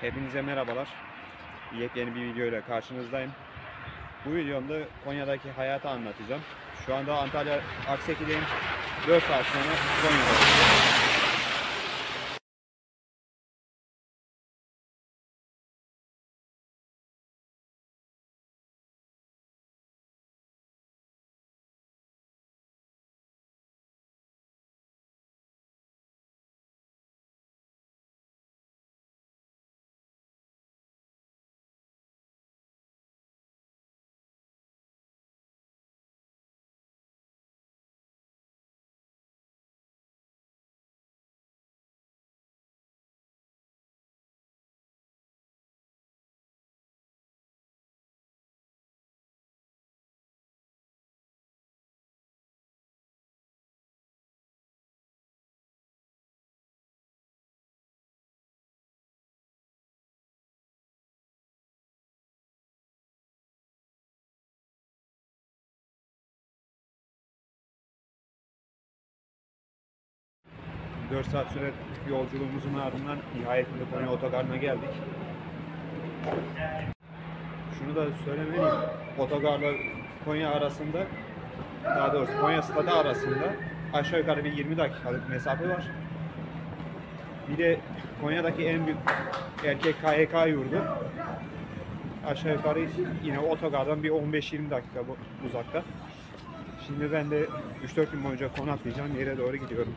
Hepinize merhabalar. Yepyeni bir video ile karşınızdayım. Bu videomda Konya'daki hayatı anlatacağım. Şu anda Antalya Akseki'deyim. 4 saat sonra Konya'da. 4 saat süre yolculuğumuzun ardından nihayetinde Konya Otogarı'na geldik. Şunu da söylemeliyim. Otogarla Konya arasında daha doğrusu Konya stadı arasında aşağı yukarı bir 20 dakikalık mesafe var. Bir de Konya'daki en büyük erkek KHK yurdu aşağı yukarı yine otogardan bir 15-20 dakika uzakta. Şimdi ben de 3-4 gün boyunca konaklayacağım yere doğru gidiyorum.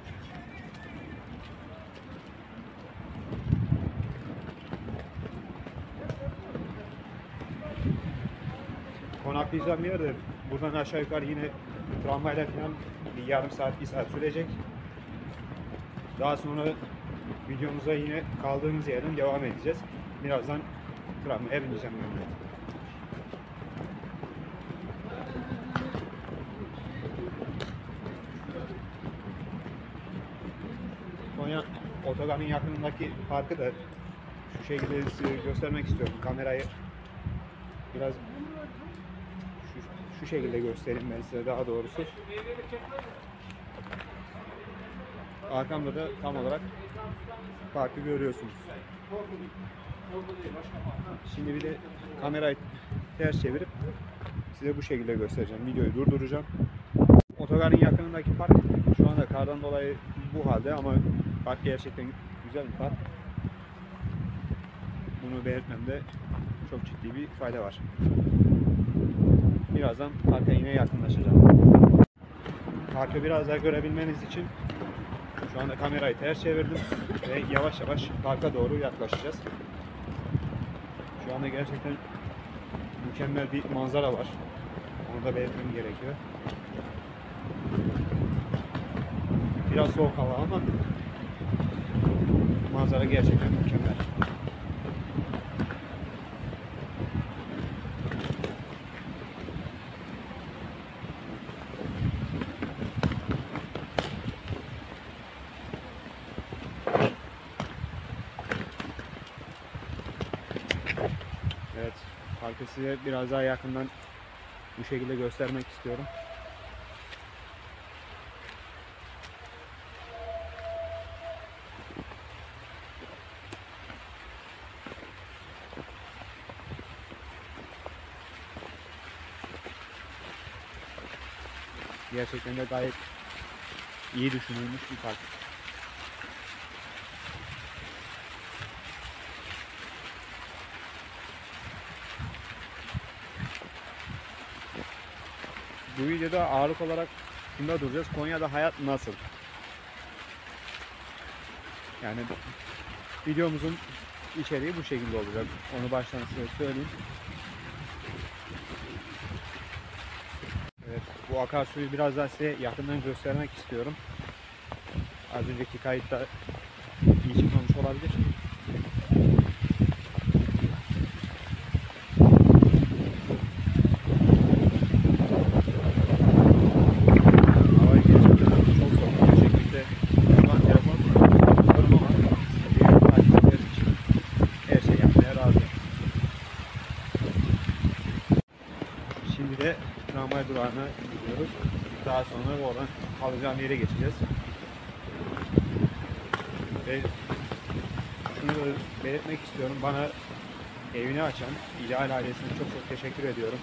Konaklayacağım yer de buradan aşağı yukarı yine tramvayla falan bir yarım saat, bir saat sürecek. Daha sonra videomuza yine kaldığımız yerden devam edeceğiz. Birazdan tramvaya bineceğim ben de. Konya otogarın yakınındaki parkı da şu şekilde göstermek istiyorum. Kamerayı biraz şu, şekilde göstereyim ben size daha doğrusu. Arkamda da tam olarak parkı görüyorsunuz. Şimdi bir de kamerayı ters çevirip size bu şekilde göstereceğim. Videoyu durduracağım. Otogarın yakınındaki park şu anda kardan dolayı bu halde ama park gerçekten güzel bir park. Bunu belirtmemde çok ciddi bir fayda var. Birazdan parka yine yakınlaşacağım. Parkı biraz daha görebilmeniz için şu anda kamerayı ters çevirdim ve yavaş yavaş parka doğru yaklaşacağız. Şu anda gerçekten mükemmel bir manzara var. Onu da belirtmem gerekiyor. Biraz soğuk hava ama manzara gerçekten mükemmel. Evet, parkı size biraz daha yakından bu şekilde göstermek istiyorum. Gerçekten de gayet iyi düşünülmüş bir park. Bu videoda ağırlık olarak şunda duracağız. Konya'da hayat nasıl? Yani videomuzun içeriği bu şekilde olacak. Onu baştan size söyleyeyim. Evet, bu akarsuyu biraz daha size yakından göstermek istiyorum. Az önceki kayıtta iyi çıkmamış olabilir. Hava gerçekten çok soğuk bir şekilde şu an telefon tutuyorum ama diğer takipçiler için her şey yapmaya razı. Şimdi de tramvay durağına gidiyoruz. Daha sonra oradan kalacağım yere geçeceğiz. Ve şunu da belirtmek istiyorum. Bana evini açan İdeal ailesine çok çok teşekkür ediyorum.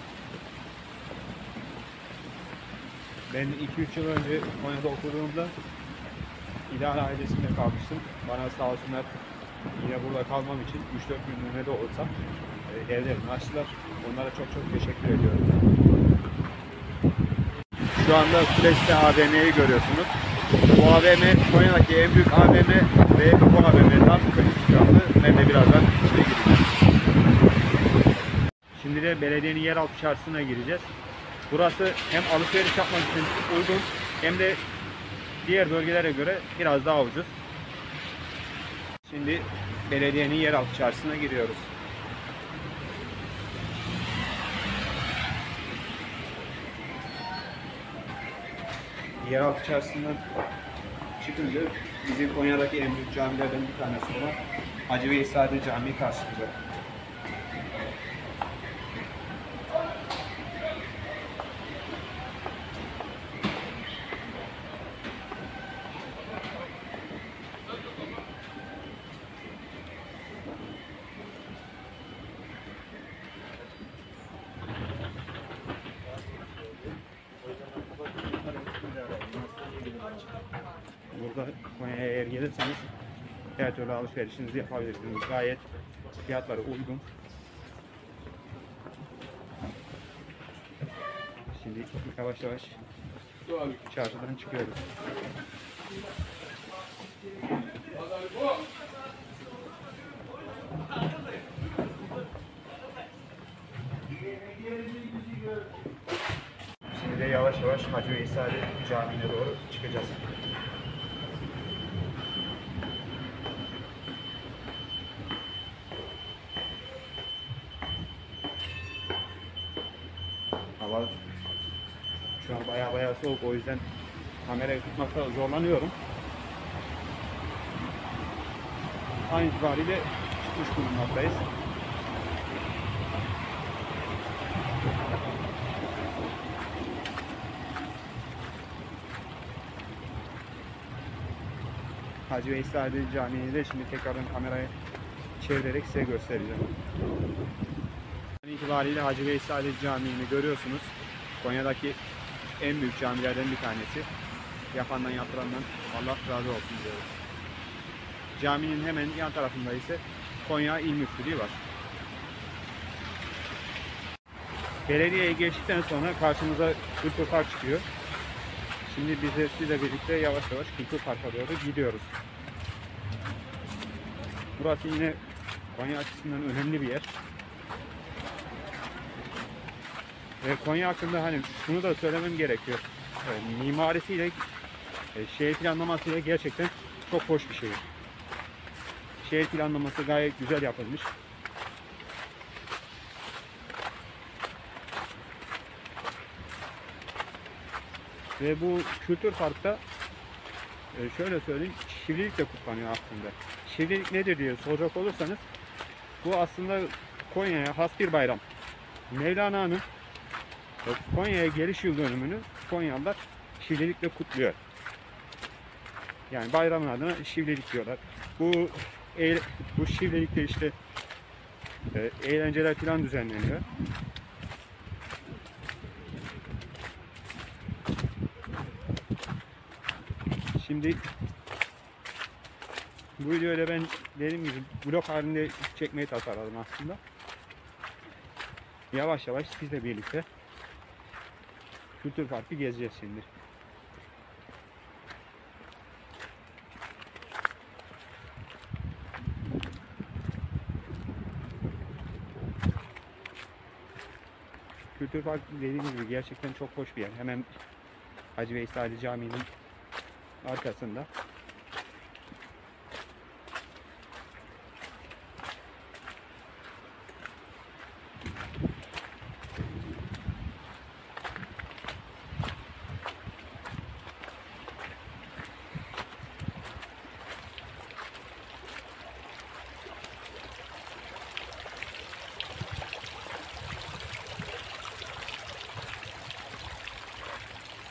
Ben 2-3 yıl önce Konya'da okuduğumda İdeal ailesinde kalmıştım. Bana sağ olsunlar yine burada kalmam için 3-4 günlüğüne de olsa e, evlerini açtılar. Onlara çok çok teşekkür ediyorum. Şu anda Kuleste AVM'yi görüyorsunuz. Bu AVM Konya'daki en büyük AVM ve bu AVM'den planlı. Ben de birazdan içine gireceğim. Şimdi de belediyenin yeraltı çarşısına gireceğiz. Burası hem alışveriş yapmak için uygun hem de diğer bölgelere göre biraz daha ucuz. Şimdi belediyenin yeraltı çarşısına giriyoruz. Yeraltı çarşısından çıkınca bizim Konya'daki en büyük camilerden bir tanesi olan Hacı Veysade Camii karşımızda. Burada Konya'ya eğer gelirseniz türlü alışverişinizi yapabilirsiniz. Gayet fiyatları uygun. Şimdi yavaş yavaş çarşıdan çıkıyoruz. Şimdi de yavaş yavaş Hacı Veysade Camii'ne doğru çıkacağız. Hava şu an baya baya soğuk o yüzden kamerayı tutmakta zorlanıyorum. An itibariyle çıkmış bulunmaktayız. Hacı Veysade Camii'ni de şimdi tekrardan kamerayı çevirerek size göstereceğim. İtibariyle Hacı Veysade Camii'ni görüyorsunuz. Konya'daki en büyük camilerden bir tanesi. Yapandan yaptırandan Allah razı olsun diyoruz. Caminin hemen yan tarafında ise Konya İl Müftülüğü var. Belediyeye geçtikten sonra karşımıza Kültür Park çıkıyor. Şimdi biz sizle birlikte yavaş yavaş Kültür Park'a doğru gidiyoruz. Burası yine Konya açısından önemli bir yer. Ve Konya hakkında hani şunu da söylemem gerekiyor. E, mimarisiyle, e, şehir planlamasıyla gerçekten çok hoş bir şehir. Şehir planlaması gayet güzel yapılmış. Ve bu kültür parkta e, şöyle söyleyeyim, şivrilik de kutlanıyor aslında. Şivrilik nedir diye soracak olursanız, bu aslında Konya'ya has bir bayram. Mevlana'nın Konya'ya geliş yıl dönümünü Konyalılar şivlilikle kutluyor. Yani bayramın adına şivlilik diyorlar. Bu bu şivlilikte işte e, eğlenceler falan düzenleniyor. Şimdi bu videoyla ben dediğim gibi blok halinde çekmeyi tasarladım aslında. Yavaş yavaş sizle birlikte Kültür Parkı gezeceğiz şimdi. Kültür Park dediğim gibi gerçekten çok hoş bir yer. Hemen Hacı Veysali Camii'nin arkasında.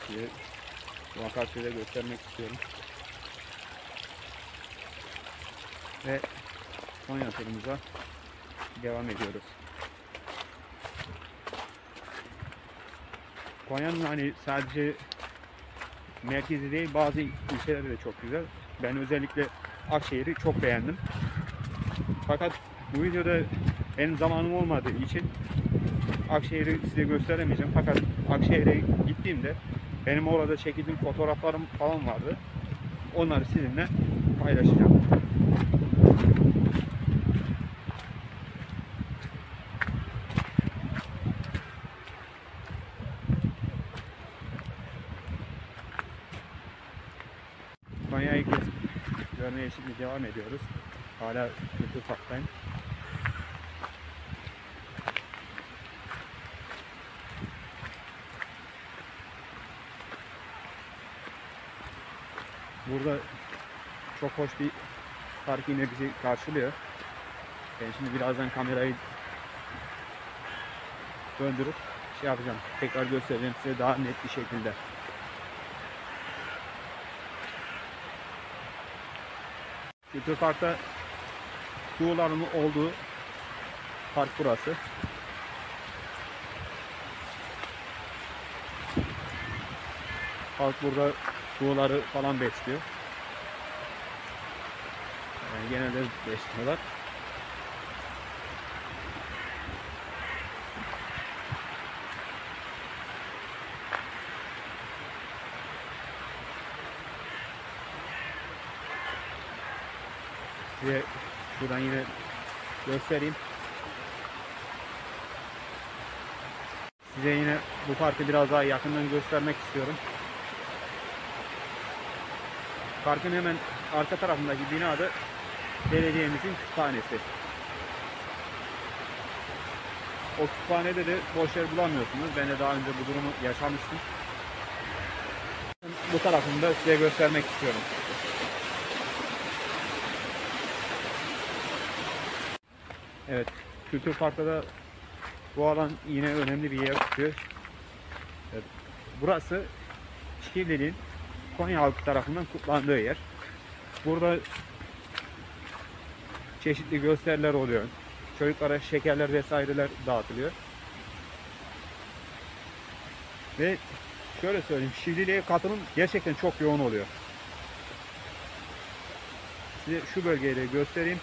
Size da göstermek istiyorum. Ve Konya turumuza devam ediyoruz. Konya'nın hani sadece merkezi değil bazı ilçeleri de çok güzel. Ben özellikle Akşehir'i çok beğendim. Fakat bu videoda benim zamanım olmadığı için Akşehir'i size gösteremeyeceğim. Fakat Akşehir'e gittiğimde benim orada çekildiğim fotoğraflarım falan vardı. Onları sizinle paylaşacağım. Konya'yı gezip görmeye şimdi devam ediyoruz. Hala Kültür Park'tayım. Burada çok hoş bir park yine bizi karşılıyor. Ben şimdi birazdan kamerayı döndürüp şey yapacağım. Tekrar göstereceğim size daha net bir şekilde. Kültür Park'ta kuğuların olduğu park burası. Halk burada kuğuları falan besliyor. Genelde besliyorlar. Size şuradan yine göstereyim. Size yine bu parkı biraz daha yakından göstermek istiyorum. Parkın hemen arka tarafındaki binada belediyemizin kütüphanesi. O kütüphanede de boş yer bulamıyorsunuz. Ben de daha önce bu durumu yaşamıştım. Bu tarafını da size göstermek istiyorum. Evet, Kültür Park'ta da bu alan yine önemli bir yer tutuyor. Evet, burası Şivli'nin Konya halkı tarafından kutlandığı yer. Burada çeşitli gösteriler oluyor. Çocuklara şekerler vesaireler dağıtılıyor. Ve şöyle söyleyeyim, Şivli'ye katılım gerçekten çok yoğun oluyor. Size şu bölgeyi de göstereyim.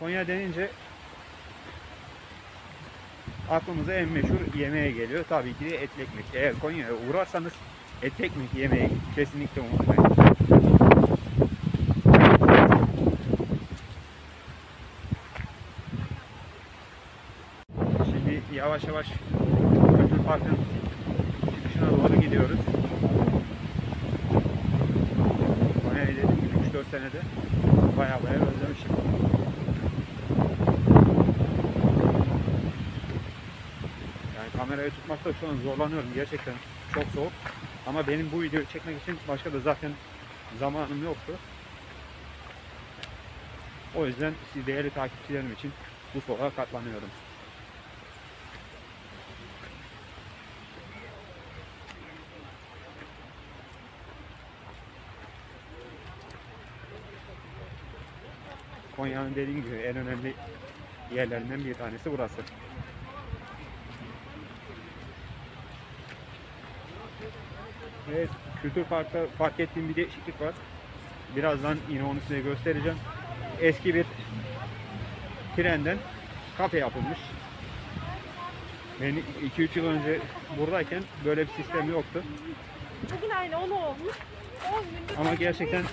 Konya denince aklımıza en meşhur yemeğe geliyor. Tabii ki de etli ekmek. Eğer Konya'ya uğrarsanız etli ekmek yemeği kesinlikle unutmayın. Şimdi yavaş yavaş Kültür Park'ın çıkışına doğru gidiyoruz. Konya'yı dedim gibi 3-4 senede baya baya özlemişim. Yani kamerayı tutmakta şu an zorlanıyorum. Gerçekten çok soğuk. Ama benim bu videoyu çekmek için başka da zaten zamanım yoktu. O yüzden siz değerli takipçilerim için bu soğuğa katlanıyorum. Konya'nın dediğim gibi en önemli yerlerinden bir tanesi burası. Evet, Kültür Park'ta fark ettiğim bir değişiklik var. Birazdan yine onu size göstereceğim. Eski bir trenden kafe yapılmış. Ben 2-3 yıl önce buradayken böyle bir sistem yoktu. Bugün aynı onu olmuş. 10 günlük Ama gerçekten.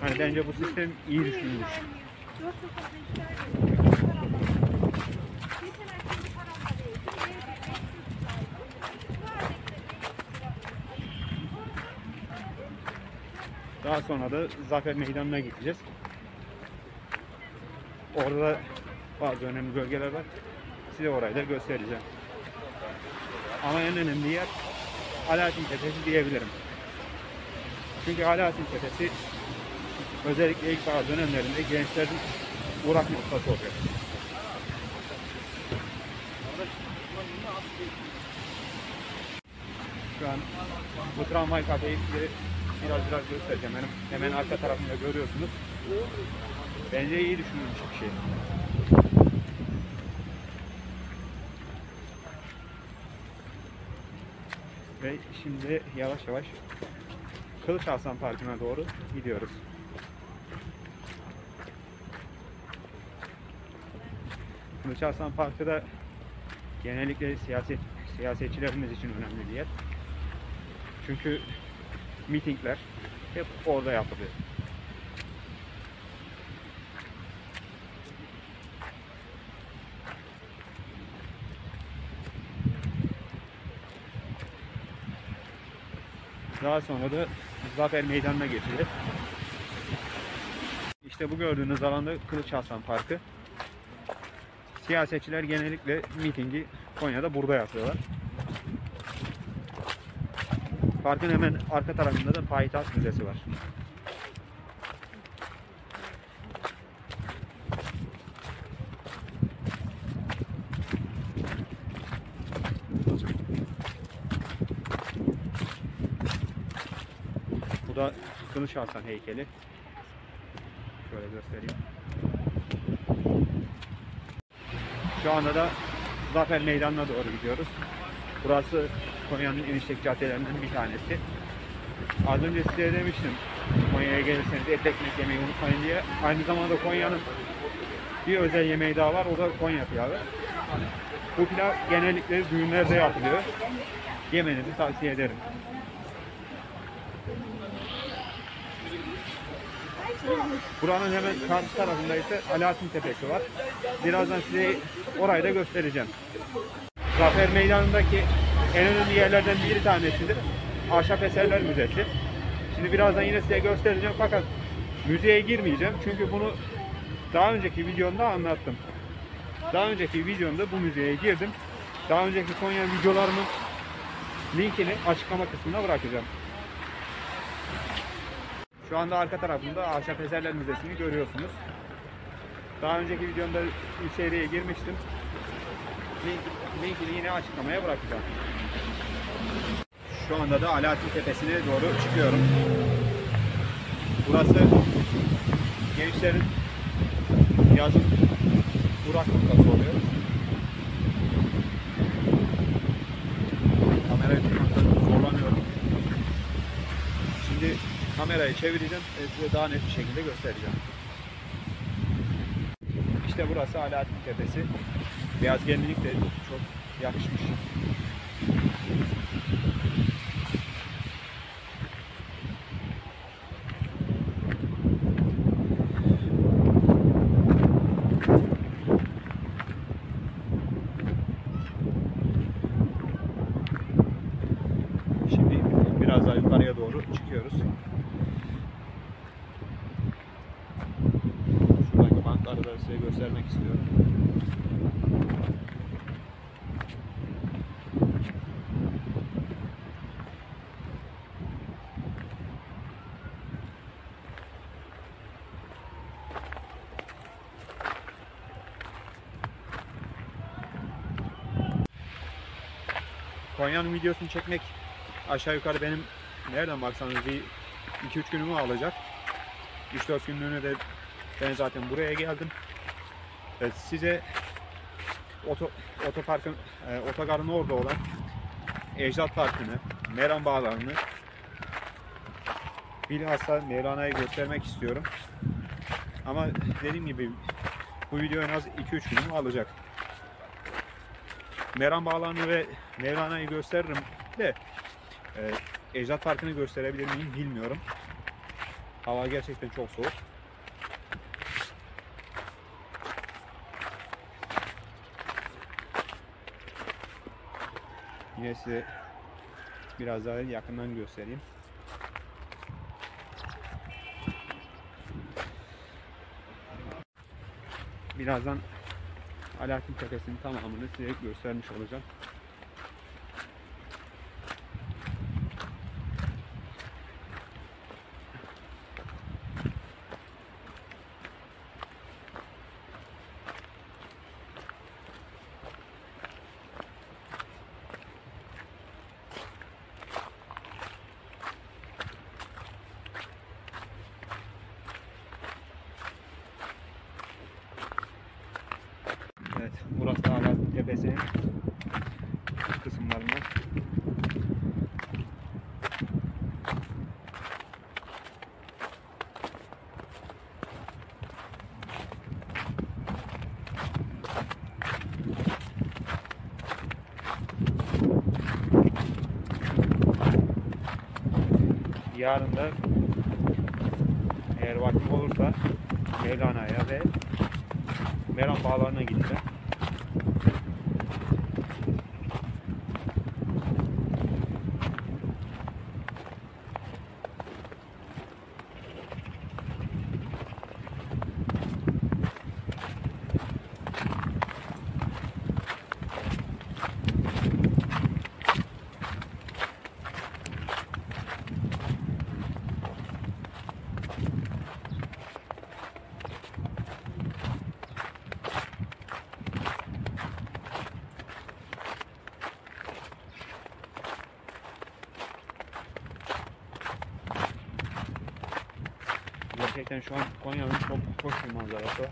Hani bence bu sistem iyi düşünülmüş. Daha sonra da Zafer Meydanı'na gideceğiz. Orada bazı önemli bölgeler var. Size orayı da göstereceğim. Ama en önemli yer Alaaddin Tepesi diyebilirim. Çünkü Alaaddin Tepesi özellikle ilk bazı dönemlerinde gençlerin uğrak noktası oluyor. Şu an bu tramvay kafeyi size biraz biraz göstereceğim. Benim hemen arka tarafında görüyorsunuz. Bence iyi düşünülmüş bir şey. Ve şimdi yavaş yavaş Kılıç Arslan Parkı'na doğru gidiyoruz. Kılıç Arslan Parkı da genellikle siyaset siyasetçilerimiz için önemli bir yer. Çünkü mitingler hep orada yapılıyor. Daha sonra da Zafer Meydanı'na geçeceğiz. İşte bu gördüğünüz alanda Kılıç Arslan Parkı. Siyasetçiler genellikle mitingi Konya'da burada yapıyorlar. Parkın hemen arka tarafında da Payitaht Müzesi var. Bu Kılıç Arslan heykeli. Şöyle göstereyim. Şu anda da Zafer Meydanı'na doğru gidiyoruz. Burası Konya'nın en işlek caddelerinden bir tanesi. Az önce size demiştim Konya'ya gelirseniz et ekmek yemeyi unutmayın diye. Aynı zamanda Konya'nın bir özel yemeği daha var. O da Konya pilavı. Bu pilav genellikle düğünlerde yapılıyor. Yemenizi tavsiye ederim. Buranın hemen karşı tarafında ise Alaaddin Tepesi var. Birazdan size orayı da göstereceğim. Zafer Meydanı'ndaki en önemli yerlerden bir tanesidir. Ahşap Eserler Müzesi. Şimdi birazdan yine size göstereceğim fakat müzeye girmeyeceğim. Çünkü bunu daha önceki videomda anlattım. Daha önceki videomda bu müzeye girdim. Daha önceki Konya videolarımın linkini açıklama kısmına bırakacağım. Şu anda arka tarafında Ahşap Eserler Müzesi'ni görüyorsunuz. Daha önceki videomda içeriye girmiştim. Link, linkini yine açıklamaya bırakacağım. Şu anda da Alaaddin Tepesi'ne doğru çıkıyorum. Burası gençlerin yazın uğrak noktası oluyor. Kamerayı tutmakta zorlanıyorum. Şimdi kamerayı çevireceğim ve size daha net bir şekilde göstereceğim. İşte burası Alaaddin Tepesi. Beyaz gelinlik de çok yakışmış. Şimdi biraz daha yukarıya doğru çıkıyoruz. Şuradaki bankları da size göstermek istiyorum. Konya'nın videosunu çekmek aşağı yukarı benim nereden baksanız bir 2-3 günümü alacak. 3-4 günlüğüne de ben zaten buraya geldim. Evet, size oto, otoparkın, e, otogarın orada olan Ecdat Parkı'nı, Meram Bağları'nı bilhassa Mevlana'yı göstermek istiyorum. Ama dediğim gibi bu video en az 2-3 günümü alacak. Meram Bağları'nı ve Mevlana'yı gösteririm de e, Ecdat Parkı'nı gösterebilir miyim bilmiyorum. Hava gerçekten çok soğuk. Yine size biraz daha yakından göstereyim. Birazdan Alaaddin Tepesi'nin tamamını size göstermiş olacağım. Yarın da Gerçekten şu an Konya'nın çok hoş bir manzarası var.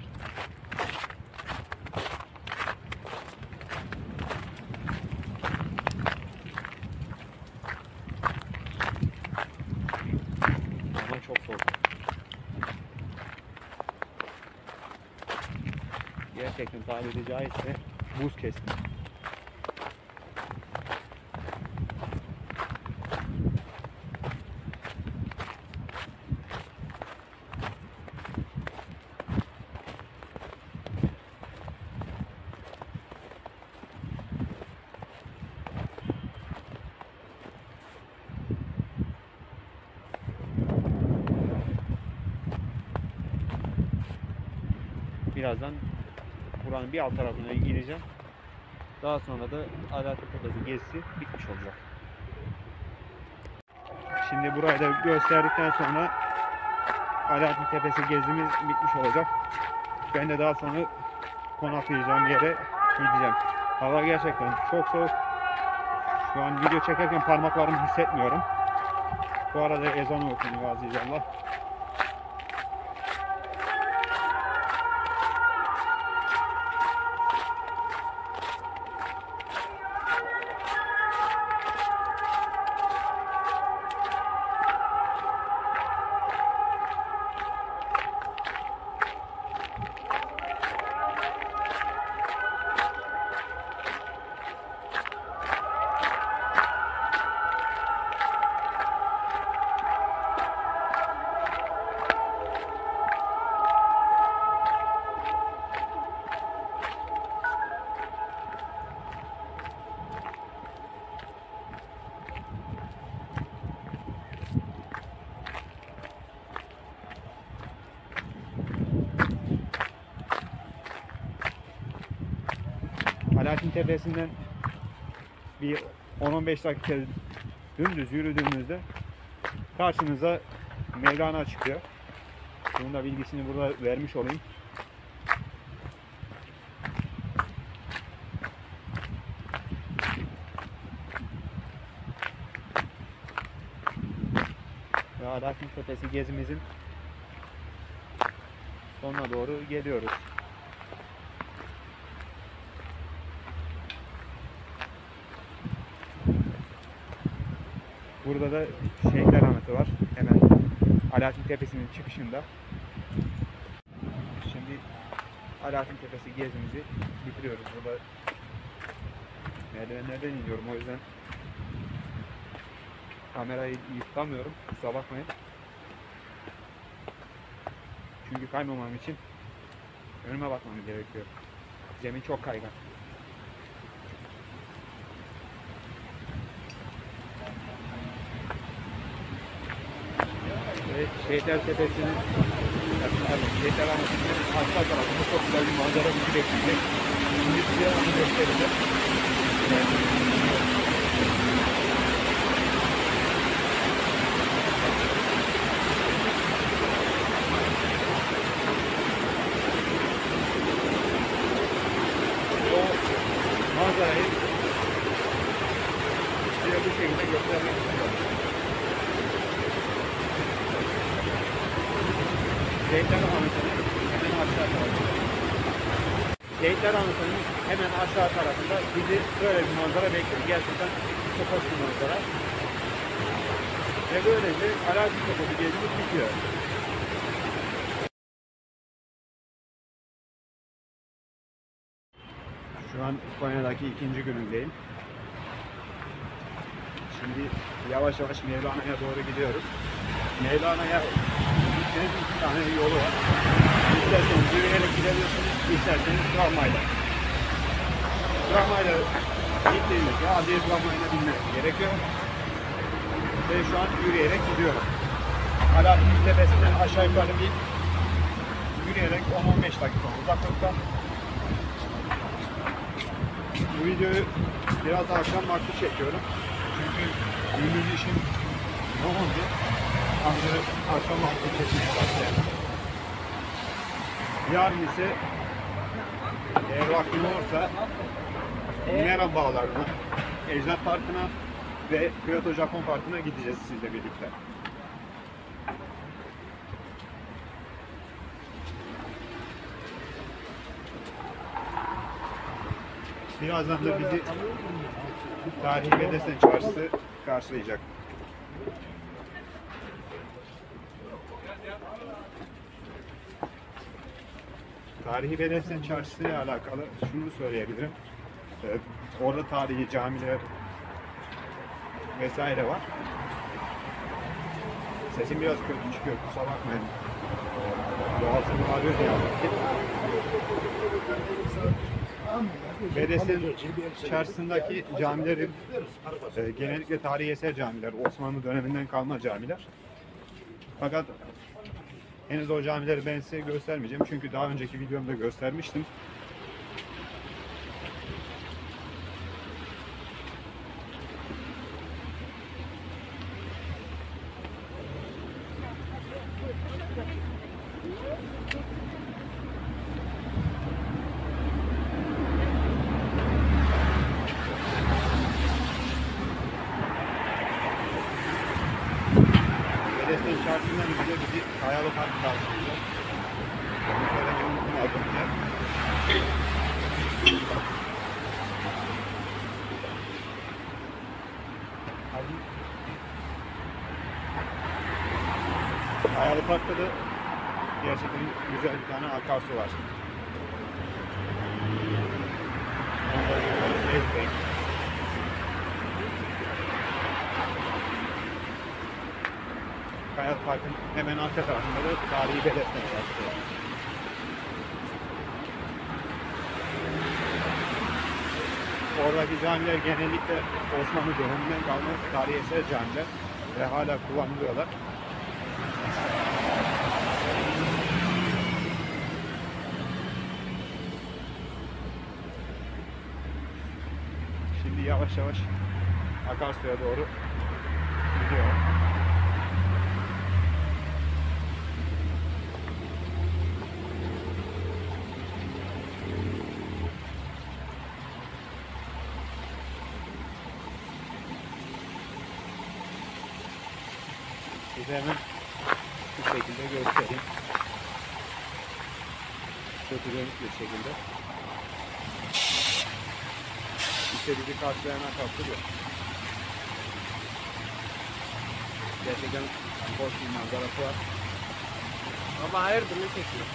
Ama çok soğuk. Gerçekten tabiri caizse buz kesti. Birazdan buranın bir alt tarafına ineceğim. Daha sonra da Alaaddin Tepesi gezisi bitmiş olacak. Şimdi burayı da gösterdikten sonra Alaaddin Tepesi gezimiz bitmiş olacak. Ben de daha sonra konaklayacağım yere gideceğim. Hava gerçekten çok soğuk. Şu an video çekerken parmaklarımı hissetmiyorum. Bu arada ezanı okunuyor azizallah. Tepesi'nden bir 10-15 dakika dümdüz yürüdüğünüzde karşınıza Mevlana çıkıyor. Bunun da bilgisini burada vermiş olayım. Ve Alaaddin Tepesi gezimizin sonuna doğru geliyoruz. Burada da Şehitler Ahmet'i var. Hemen Alaaddin Tepesi'nin çıkışında. Şimdi Alaaddin Tepesi gezimizi bitiriyoruz. Burada merdivenlerden iniyorum o yüzden kamerayı iyi tutamıyorum. Kusura bakmayın. Çünkü kaymamam için önüme bakmam gerekiyor. Zemin çok kaygan. Ve Şehitler Tepesi'nin pardon, Şehitler Ahmet'in aşağı tarafında çok güzel bir manzara bizi bekleyecek. Şimdi size onu göstereceğim. O manzarayı size bu şekilde göstermek istiyorum. Şehitler Ahmet'in hemen aşağı tarafında. Şehitler Anıtı'nın hemen aşağı tarafında bizi böyle bir manzara bekliyor. Gerçekten çok hoş bir manzara. Ve böylece Alaaddin Tepesi gezimiz bitiyor. Şu an Konya'daki ikinci günündeyim. Şimdi yavaş yavaş Mevlana'ya doğru gidiyoruz. Mevlana'ya gitmenin iki tane yolu var. İsterseniz yürüyerek gidebilirsiniz, isterseniz tramvayla. Tramvayla gittiğinizde adliye tramvayına binmek gerekiyor. Ve şu an yürüyerek gidiyorum. Alaaddin Tepesi'nden aşağı yukarı bir yürüyerek 10-15 dakika uzaklıkta. Bu videoyu biraz da akşam vakti çekiyorum. Çünkü gündüz işim yoğundu. Ancak akşam vakti çekmek başlayalım. Yarın ise eğer vaktim olursa Mineral Bağları'na, Ecdat Parkı'na ve Kyoto Japon Parkı'na gideceğiz sizle birlikte. Birazdan da bizi Tarihi Bedesten Çarşısı karşılayacak. Tarihi Bedesten Çarşısı ile alakalı şunu söyleyebilirim. Ee, orada tarihi camiler vesaire var. Sesim biraz kötü çıkıyor, kusura bakmayın. Boğazım ağrıyor diye. Bedesten çarşısındaki camilerin e, genellikle tarihi eser camiler, Osmanlı döneminden kalma camiler. Fakat henüz o camileri ben size göstermeyeceğim çünkü daha önceki videomda göstermiştim. Bedesten çarşısından bize bizi Kayalı Park karşılıyor. Söylemeyi unuttum az önce. Kayalı Park'ta da gerçekten güzel bir tane akarsu var. Ondan sonra Ezbek. Kayalı Park'ın hemen arka tarafında da tarihi Bedesten Çarşısı var. Oradaki camiler genellikle Osmanlı döneminden kalma tarihi eser camiler ve hala kullanılıyorlar. Şimdi yavaş yavaş akarsuya doğru gidiyorum. Size hemen bu şekilde göstereyim. Fotojenik bir şekilde. İşte bizi karşılayan bu. Gerçekten hoş bir manzarası var. Ama hayırdır ne çekiyor?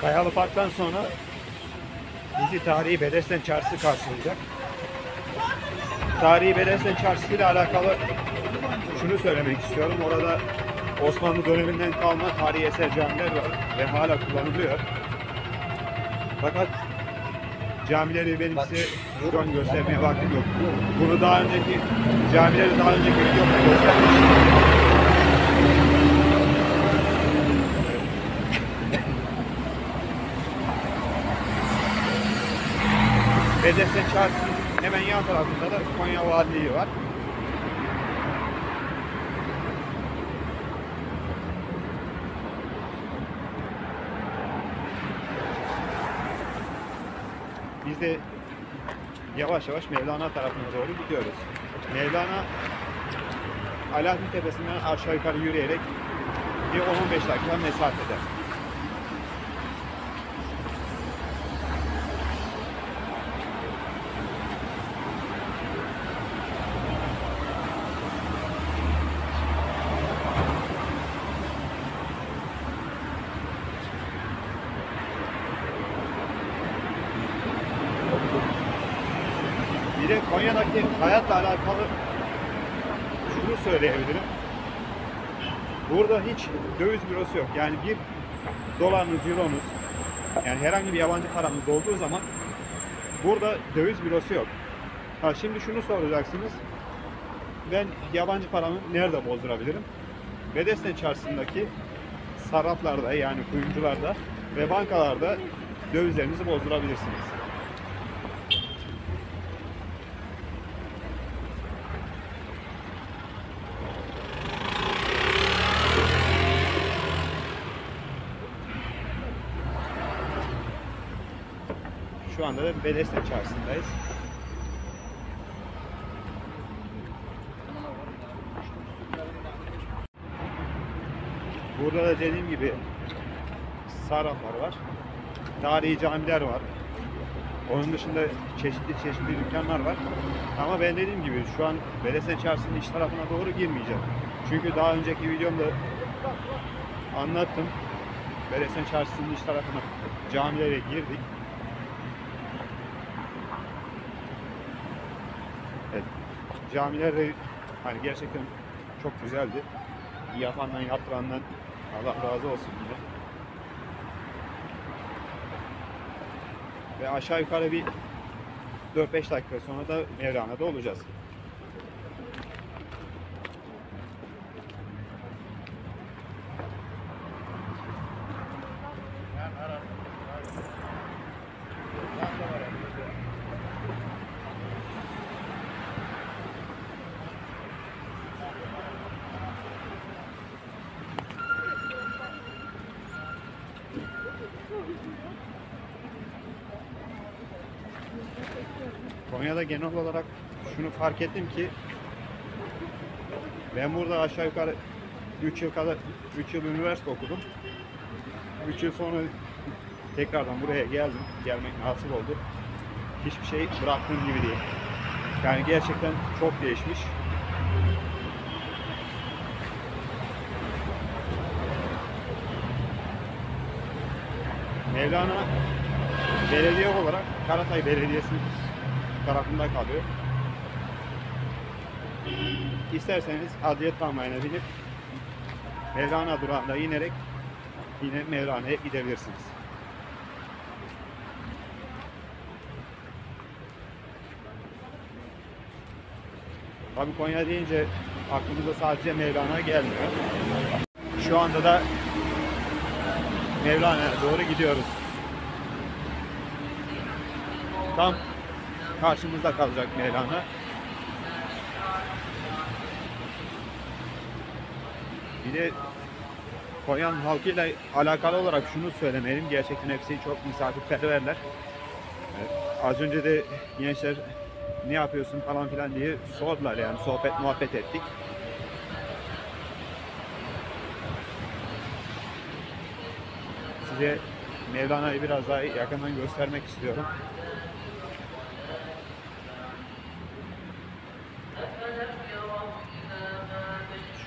Kayalı Park'tan sonra bizi Tarihi Bedesten Çarşısı karşılayacak. Tarihi Bedesten Çarşısı ile alakalı şunu söylemek istiyorum. Orada Osmanlı döneminden kalma tarihi eser camiler var ve hala kullanılıyor. Fakat camileri benim size şu an göstermeye vaktim yok. Bunu daha önceki camileri daha önceki videomda göstermiştim. Bedesten Çarşı'nın hemen yan tarafında da Konya Valiliği var. Biz de yavaş yavaş Mevlana tarafına doğru gidiyoruz. Mevlana Alaaddin Tepesi'nden aşağı yukarı yürüyerek bir 10-15 dakika mesafede. Bir de Konya'daki hayatla alakalı şunu söyleyebilirim. Burada hiç döviz bürosu yok. Yani bir dolarınız, euronuz yani herhangi bir yabancı paranız olduğu zaman burada döviz bürosu yok. Ha şimdi şunu soracaksınız. Ben yabancı paramı nerede bozdurabilirim? Bedesten çarşısındaki sarraflarda yani kuyumcularda ve bankalarda dövizlerinizi bozdurabilirsiniz. Anda da Bedesten çarşısındayız. Burada da dediğim gibi sarraflar var. Tarihi camiler var. Onun dışında çeşitli çeşitli dükkanlar var. Ama ben dediğim gibi şu an Bedesten Çarşısı'nın iç tarafına doğru girmeyeceğim. Çünkü daha önceki videomda anlattım. Bedesten Çarşısı'nın iç tarafına camilere girdik. Camiler de hani gerçekten çok güzeldi. Yapandan yaptırandan Allah razı olsun yine. Ve aşağı yukarı bir 4-5 dakika sonra da Mevlana'da olacağız. Konya'da genel olarak şunu fark ettim ki ben burada aşağı yukarı 3 yıl kadar 3 yıl üniversite okudum. 3 yıl sonra tekrardan buraya geldim. Gelmek nasip oldu. Hiçbir şey bıraktığım gibi değil. Yani gerçekten çok değişmiş. Mevlana belediye olarak Karatay Belediyesi'nin tarafında kalıyor. İsterseniz Adliye Tramvayı'na binip Mevlana durağında inerek yine Mevlana'ya gidebilirsiniz. Tabii Konya deyince aklımıza sadece Mevlana gelmiyor. Şu anda da Mevlana'ya doğru gidiyoruz. Tam karşımızda kalacak Mevlana. Bir de Konya'nın halkıyla alakalı olarak şunu söylemeliyim. Gerçekten hepsi çok misafirperverler. Az önce de gençler ne yapıyorsun falan filan diye sordular yani sohbet muhabbet ettik. Size Mevlana'yı biraz daha yakından göstermek istiyorum.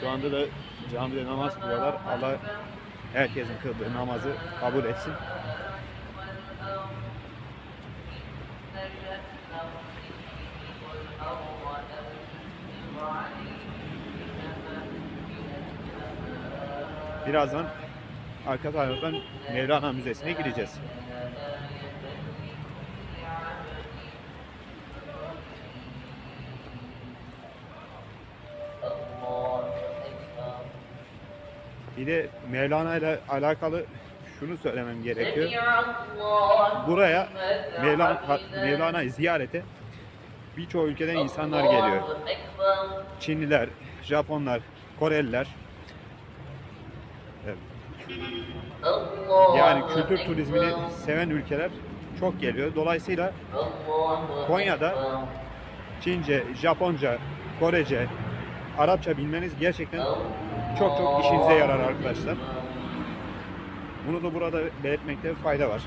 Şu anda da camide namaz kılıyorlar. Allah herkesin kıldığı namazı kabul etsin. Birazdan arka taraftan Mevlana Müzesi'ne gireceğiz. Bir de Mevlana ile alakalı şunu söylemem gerekiyor. Buraya Mevlana, Mevlana'yı ziyarete birçok ülkeden insanlar geliyor. Çinliler, Japonlar, Koreliler. Yani kültür turizmini seven ülkeler çok geliyor. Dolayısıyla Konya'da Çince, Japonca, Korece, Arapça bilmeniz gerçekten çok çok işinize yarar arkadaşlar. Bunu da burada belirtmekte fayda var.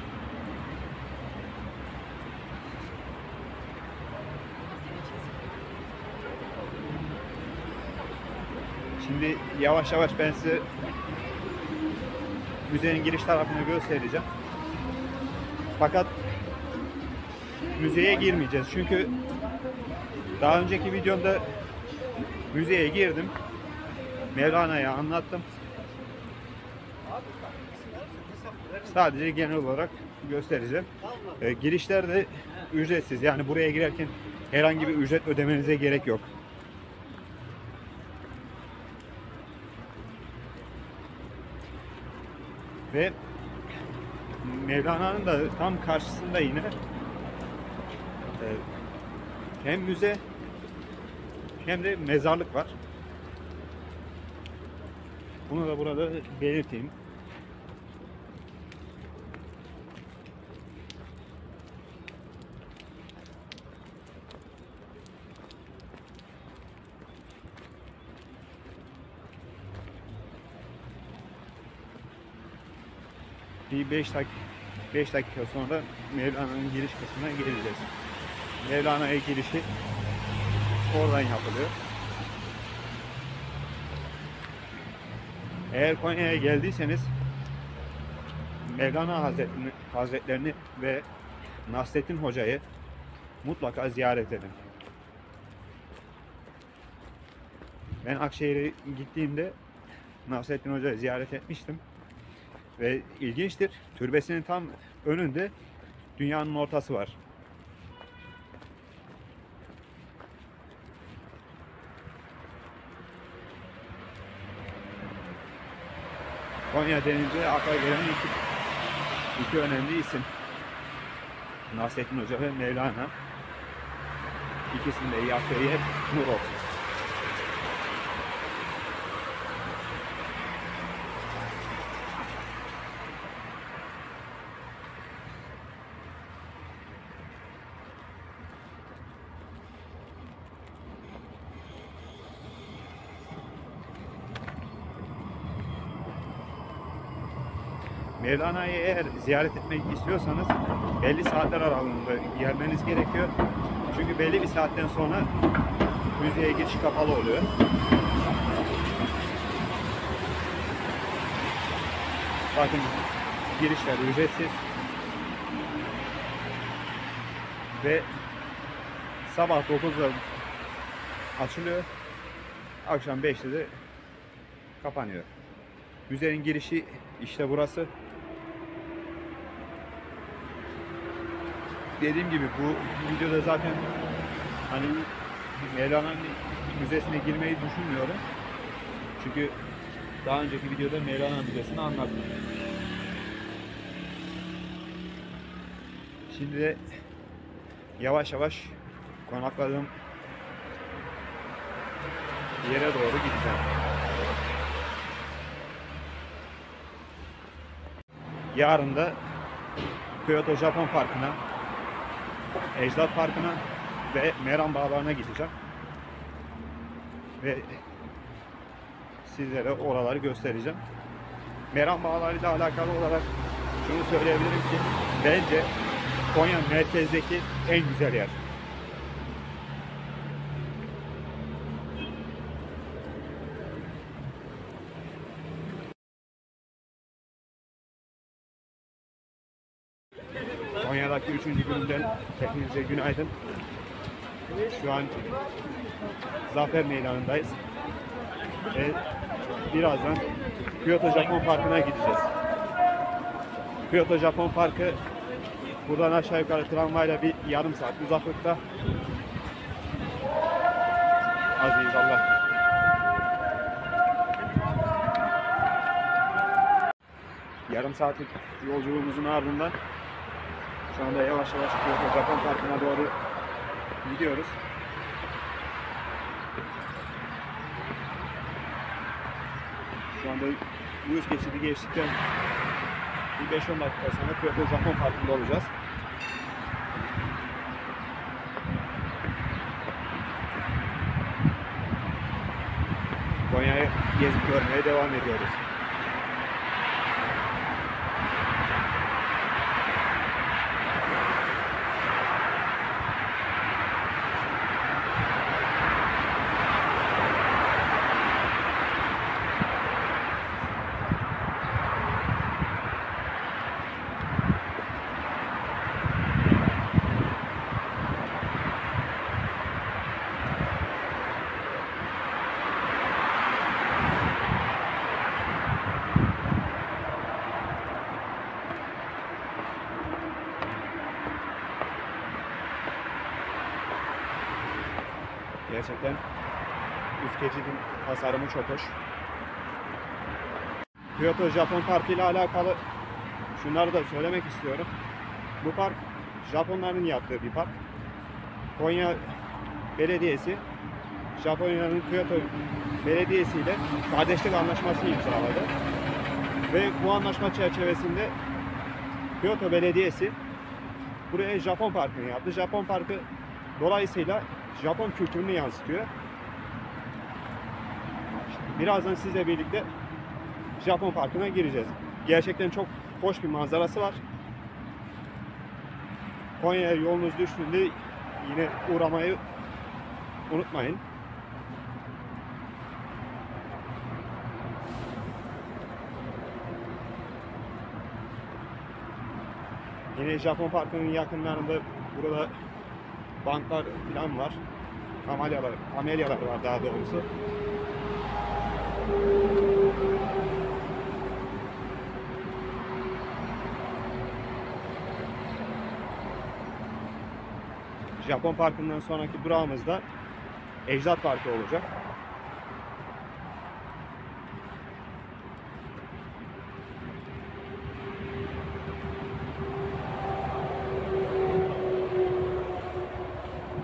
Şimdi yavaş yavaş ben size müzenin giriş tarafını göstereceğim. Fakat müzeye girmeyeceğiz çünkü Daha önceki videomda müzeye girdim. Mevlana'ya anlattım. Sadece genel olarak göstereceğim. E, girişler de ücretsiz. Yani buraya girerken herhangi bir ücret ödemenize gerek yok. Ve Mevlana'nın da tam karşısında yine e, hem müze hem de mezarlık var. Bunu da burada belirteyim. Bir 5 dakika 5 dakika sonra Mevlana'nın giriş kısmına geleceğiz. Mevlana'ya girişi oradan yapılıyor. Eğer Konya'ya geldiyseniz Mevlana Hazretlerini, Hazretlerini ve Nasrettin Hoca'yı mutlaka ziyaret edin. Ben Akşehir'e gittiğimde Nasrettin Hoca'yı ziyaret etmiştim. Ve ilginçtir. Türbesinin tam önünde dünyanın ortası var. Konya denince akla gelen iki, iki önemli isim. Nasrettin Hoca ve Mevlana. İkisinin de yaptığı yer nur olsun. Mevlana'yı eğer ziyaret etmek istiyorsanız belli saatler aralığında gelmeniz gerekiyor. Çünkü belli bir saatten sonra müzeye giriş kapalı oluyor. Bakın girişler ücretsiz. Ve sabah 9'da açılıyor. Akşam 5'te de kapanıyor. Müzenin girişi işte burası. Dediğim gibi bu videoda zaten hani Mevlana'nın müzesine girmeyi düşünmüyorum. Çünkü daha önceki videoda Mevlana Müzesi'ni anlattım. Şimdi de yavaş yavaş konakladığım yere doğru gideceğim. Yarın da Kyoto Japon Parkı'na, Ecdat Parkı'na ve Meram Bağları'na gideceğim. Ve sizlere oraları göstereceğim. Meram Bağları ile alakalı olarak şunu söyleyebilirim ki bence Konya merkezdeki en güzel yer. Hepinize günaydın. Şu an Zafer Meydanı'ndayız. Ve birazdan Kyoto Japon Parkı'na gideceğiz. Kyoto Japon Parkı buradan aşağı yukarı tramvayla bir yarım saat uzaklıkta. Aziz Allah. Yarım saatlik yolculuğumuzun ardından şu anda yavaş yavaş Kyoto Japon Parkı'na doğru gidiyoruz. Şu anda bu üst geçidi geçtikten bir 5-10 dakika sonra Kyoto Japon Parkı'nda olacağız. Konya'yı gezip görmeye devam ediyoruz. Tasarımı çok hoş. Kyoto Japon Parkı ile alakalı şunları da söylemek istiyorum. Bu park Japonların yaptığı bir park. Konya Belediyesi Japonya'nın Kyoto Belediyesi ile kardeşlik anlaşması imzaladı. Ve bu anlaşma çerçevesinde Kyoto Belediyesi buraya Japon Parkı'nı yaptı. Japon Parkı dolayısıyla Japon kültürünü yansıtıyor. Birazdan sizle birlikte Japon Parkı'na gireceğiz. Gerçekten çok hoş bir manzarası var. Konya'ya yolunuz düştüğünde yine uğramayı unutmayın. Yine Japon Parkı'nın yakınlarında burada banklar falan var. Kamelyalar, kamelyalar var daha doğrusu. Japon Parkı'ndan sonraki durağımız da Ecdat Parkı olacak.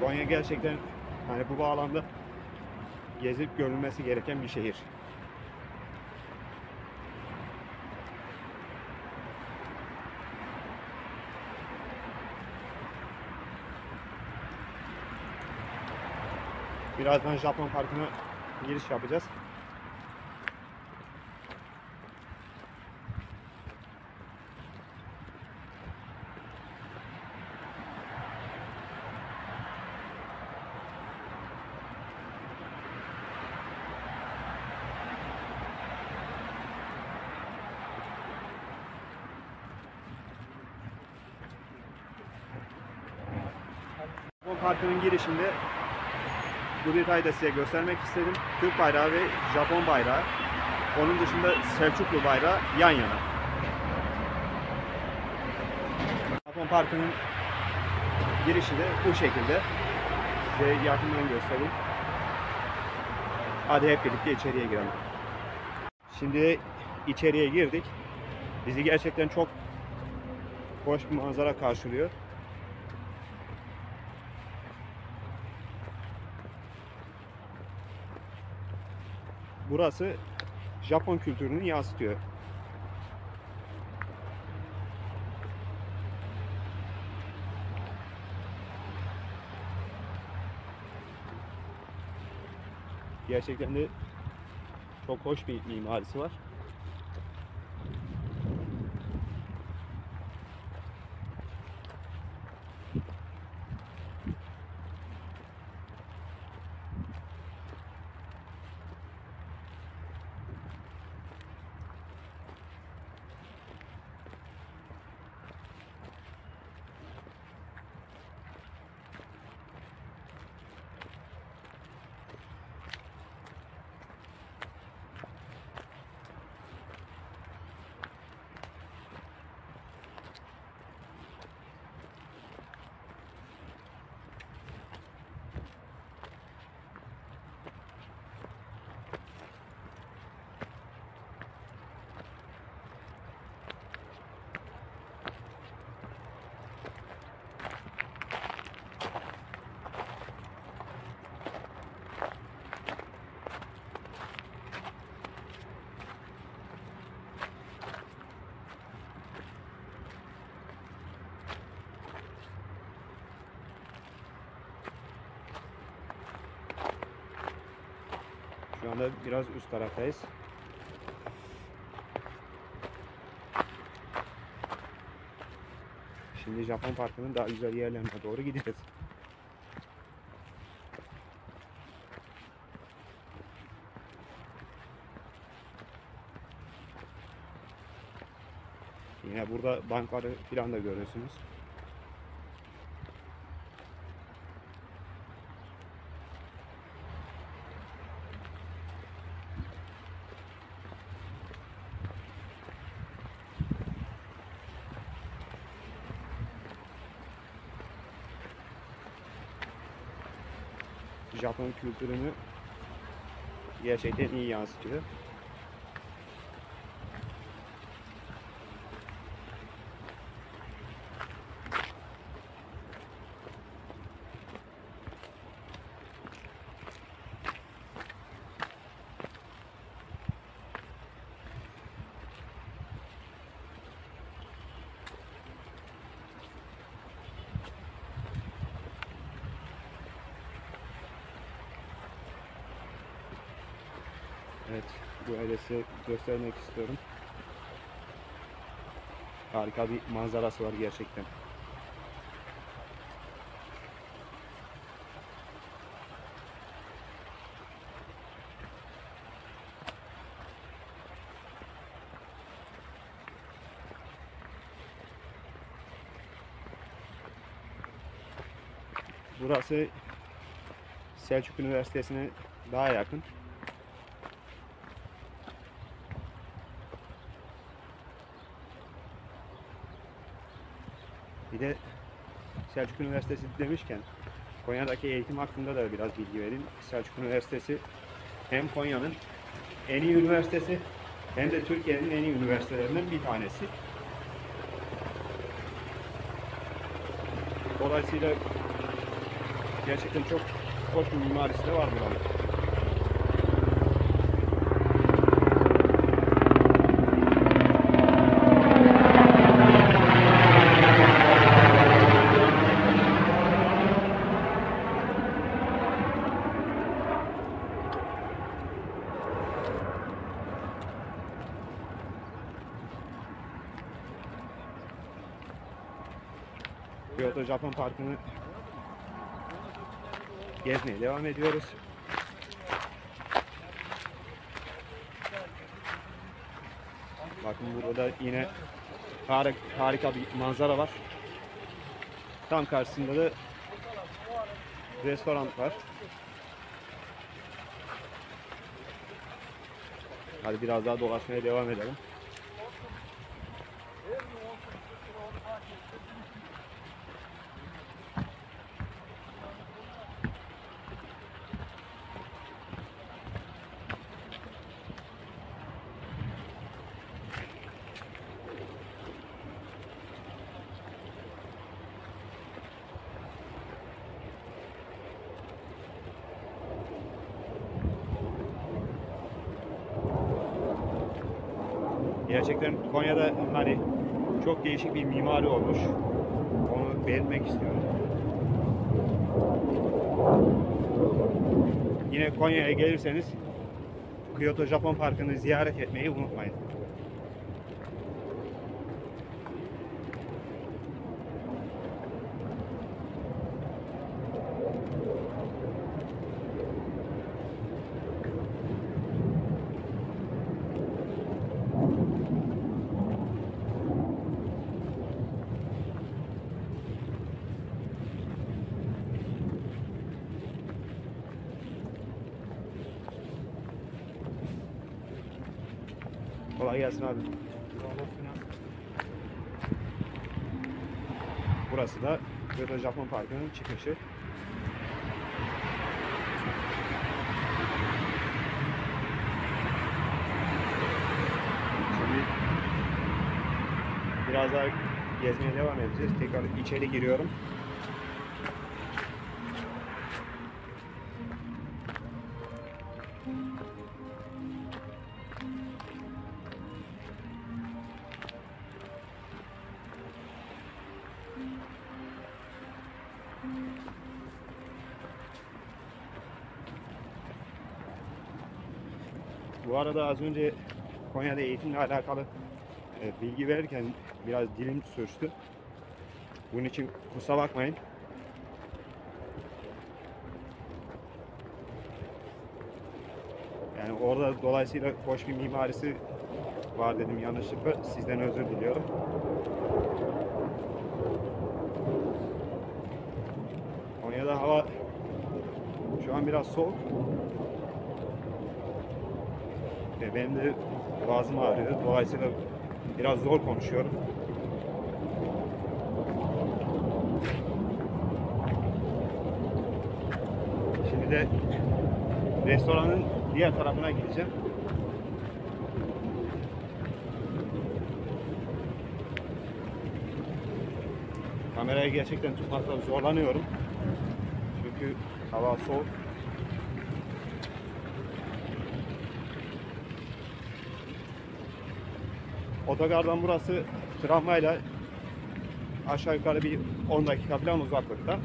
Konya gerçekten hani bu bağlamda gezip görülmesi gereken bir şehir. Birazdan Japon Parkı'na giriş yapacağız. Japon Parkı'nın girişinde bu detayı da size göstermek istedim. Türk bayrağı ve Japon bayrağı. Onun dışında Selçuklu bayrağı yan yana. Japon Parkı'nın girişi de bu şekilde. Size yakından göstereyim. Hadi hep birlikte içeriye girelim. Şimdi içeriye girdik. Bizi gerçekten çok hoş bir manzara karşılıyor. Burası Japon kültürünü yansıtıyor. Gerçekten de çok hoş bir mimarisi var. Anda biraz üst taraftayız. Şimdi Japon Parkı'nın daha güzel yerlerine doğru gideceğiz. Yine burada bankları filan da görüyorsunuz. Kültürünü gerçekten iyi yansıtıyor. Evet, ailesi göstermek istiyorum. Harika bir manzarası var gerçekten. Burası Selçuk Üniversitesi'ne daha yakın. Bir de Selçuk Üniversitesi demişken Konya'daki eğitim hakkında da biraz bilgi vereyim. Selçuk Üniversitesi hem Konya'nın en iyi üniversitesi hem de Türkiye'nin en iyi üniversitelerinden bir tanesi. Dolayısıyla gerçekten çok hoş bir mimarisi de var buranın. Kyoto Japon Parkı'nı gezmeye devam ediyoruz. Bakın burada yine harik- harika bir manzara var. Tam karşısında da restoran var. Hadi biraz daha dolaşmaya devam edelim. Gerçekten Konya'da hani çok değişik bir mimari olmuş. Onu belirtmek istiyorum. Yine Konya'ya gelirseniz Kyoto Japon Parkı'nı ziyaret etmeyi unutmayın. Kolay gelsin abi. Burası da Kyoto Japon Parkı'nın çıkışı. Şimdi biraz daha gezmeye devam edeceğiz. Tekrar içeri giriyorum. Arada az önce Konya'da eğitimle alakalı e, bilgi verirken biraz dilim sürçtü. Bunun için kusura bakmayın. Yani orada dolayısıyla hoş bir mimarisi var dedim yanlışlıkla. Sizden özür diliyorum. Konya'da hava şu an biraz soğuk. Ve benim de boğazım ağrıyor. Dolayısıyla biraz zor konuşuyorum. Şimdi şekilde restoranın diğer tarafına gideceğim. Kamerayı gerçekten tutmakta zorlanıyorum. Çünkü hava soğuk. Otogardan burası tramvayla aşağı yukarı bir 10 dakika falan uzaklıkta.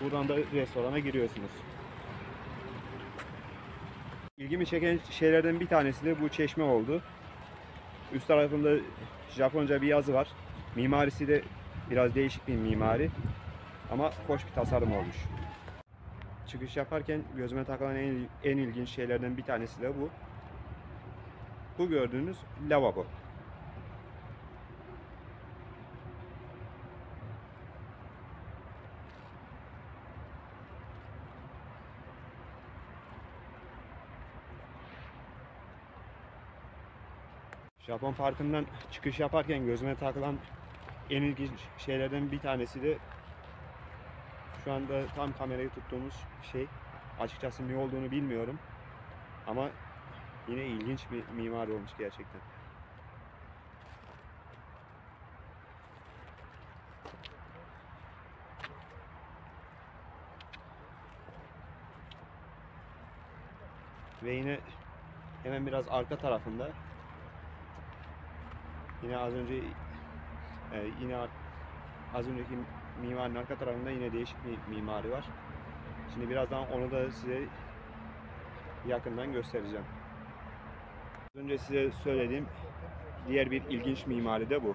Buradan da restorana giriyorsunuz. İlgimi çeken şeylerden bir tanesi de bu çeşme oldu. Üst tarafında Japonca bir yazı var. Mimarisi de biraz değişik bir mimari. Ama hoş bir tasarım olmuş. Çıkış yaparken gözüme takılan en, en ilginç şeylerden bir tanesi de bu. Bu gördüğünüz lavabo. Japon Parkı'ndan çıkış yaparken gözüme takılan en ilginç şeylerden bir tanesi de şu anda tam kamerayı tuttuğumuz şey. Açıkçası ne olduğunu bilmiyorum. Ama yine ilginç bir mimari olmuş gerçekten. Ve yine hemen biraz arka tarafında Yine az önce e, yine az önceki mimarinin arka tarafında yine değişik bir mimari var. Şimdi birazdan onu da size yakından göstereceğim. Az önce size söylediğim diğer bir ilginç mimari de bu.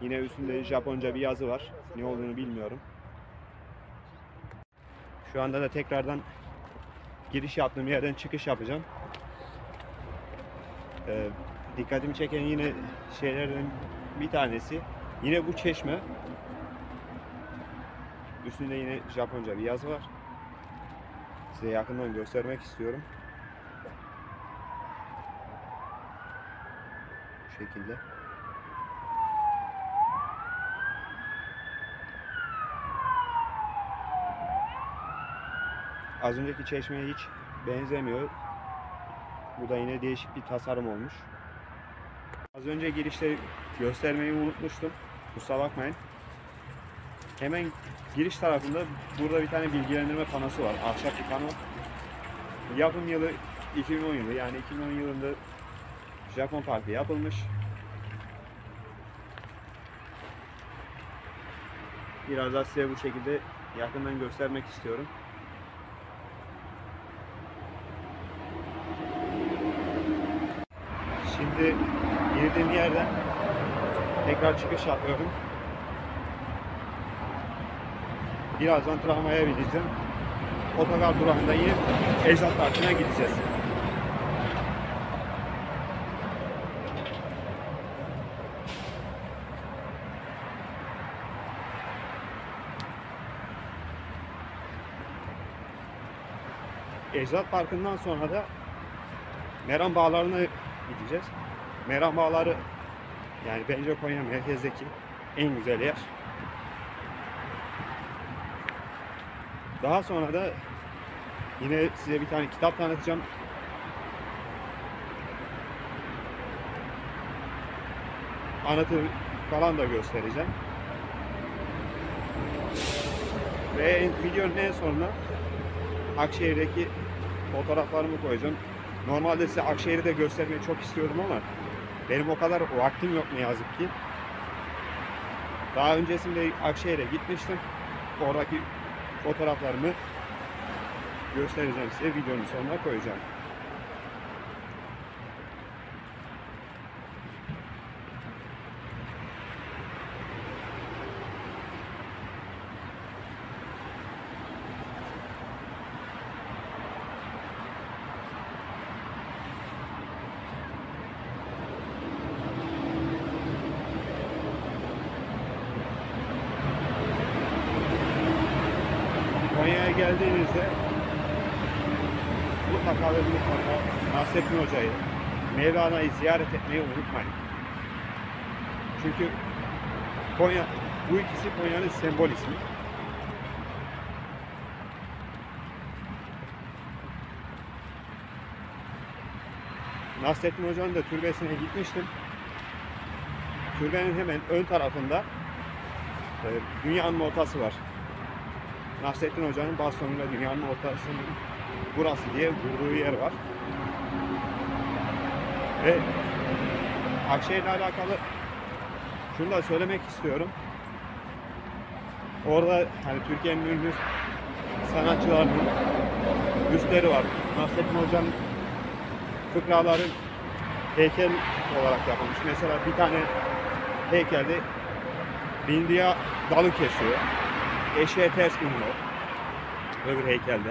Yine üstünde Japonca bir yazı var. Ne olduğunu bilmiyorum. Şu anda da tekrardan giriş yaptığım yerden çıkış yapacağım. Ee, dikkatimi çeken yine şeylerden bir tanesi. Yine bu çeşme. Üstünde yine Japonca bir yazı var. Size yakından göstermek istiyorum. Bu şekilde. Az önceki çeşmeye hiç benzemiyor. Bu da yine değişik bir tasarım olmuş Az önce girişte göstermeyi unutmuştum. Kusura bakmayın. Hemen giriş tarafında burada bir tane bilgilendirme panosu var. Ahşap bir pano. Yapım yılı 2010 yılı. Yani 2010 yılında Japon Parkı yapılmış. Biraz daha size bu şekilde yakından göstermek istiyorum. Şimdi girdiğim yerden tekrar çıkış yapıyorum. Birazdan tramvaya bineceğim. Otogar durağında inip Ecdat Parkı'na gideceğiz. Ecdat Parkı'ndan sonra da Meram Bağları'na gideceğiz. Meram Bağları yani bence Konya merkezdeki en güzel yer. Daha sonra da yine size bir tane kitap tanıtacağım. Anlatı falan da göstereceğim. Ve videonun en sonuna Akşehir'deki fotoğraflarımı koyacağım. Normalde size Akşehir'i de göstermeyi çok istiyorum ama benim o kadar vaktim yok ne yazık ki. Daha öncesinde Akşehir'e gitmiştim. Oradaki fotoğraflarımı göstereceğim size. Videonun sonuna koyacağım. Mevlana'yı ziyaret etmeyi unutmayın. Çünkü Konya, bu ikisi Konya'nın sembol ismi. Nasrettin Hoca'nın da türbesine gitmiştim. Türbenin hemen ön tarafında e, dünyanın ortası var. Nasrettin Hoca'nın bastonuyla dünyanın ortasının burası diye vurduğu yer var. Ve Akşehir'le alakalı şunu da söylemek istiyorum. Orada hani Türkiye'nin ünlü sanatçılarının büstleri var. Nasrettin Hoca'nın fıkraları heykel olarak yapılmış. Mesela bir tane heykelde bindiği dalı kesiyor. Eşeğe ters biniyor. Öbür heykelde.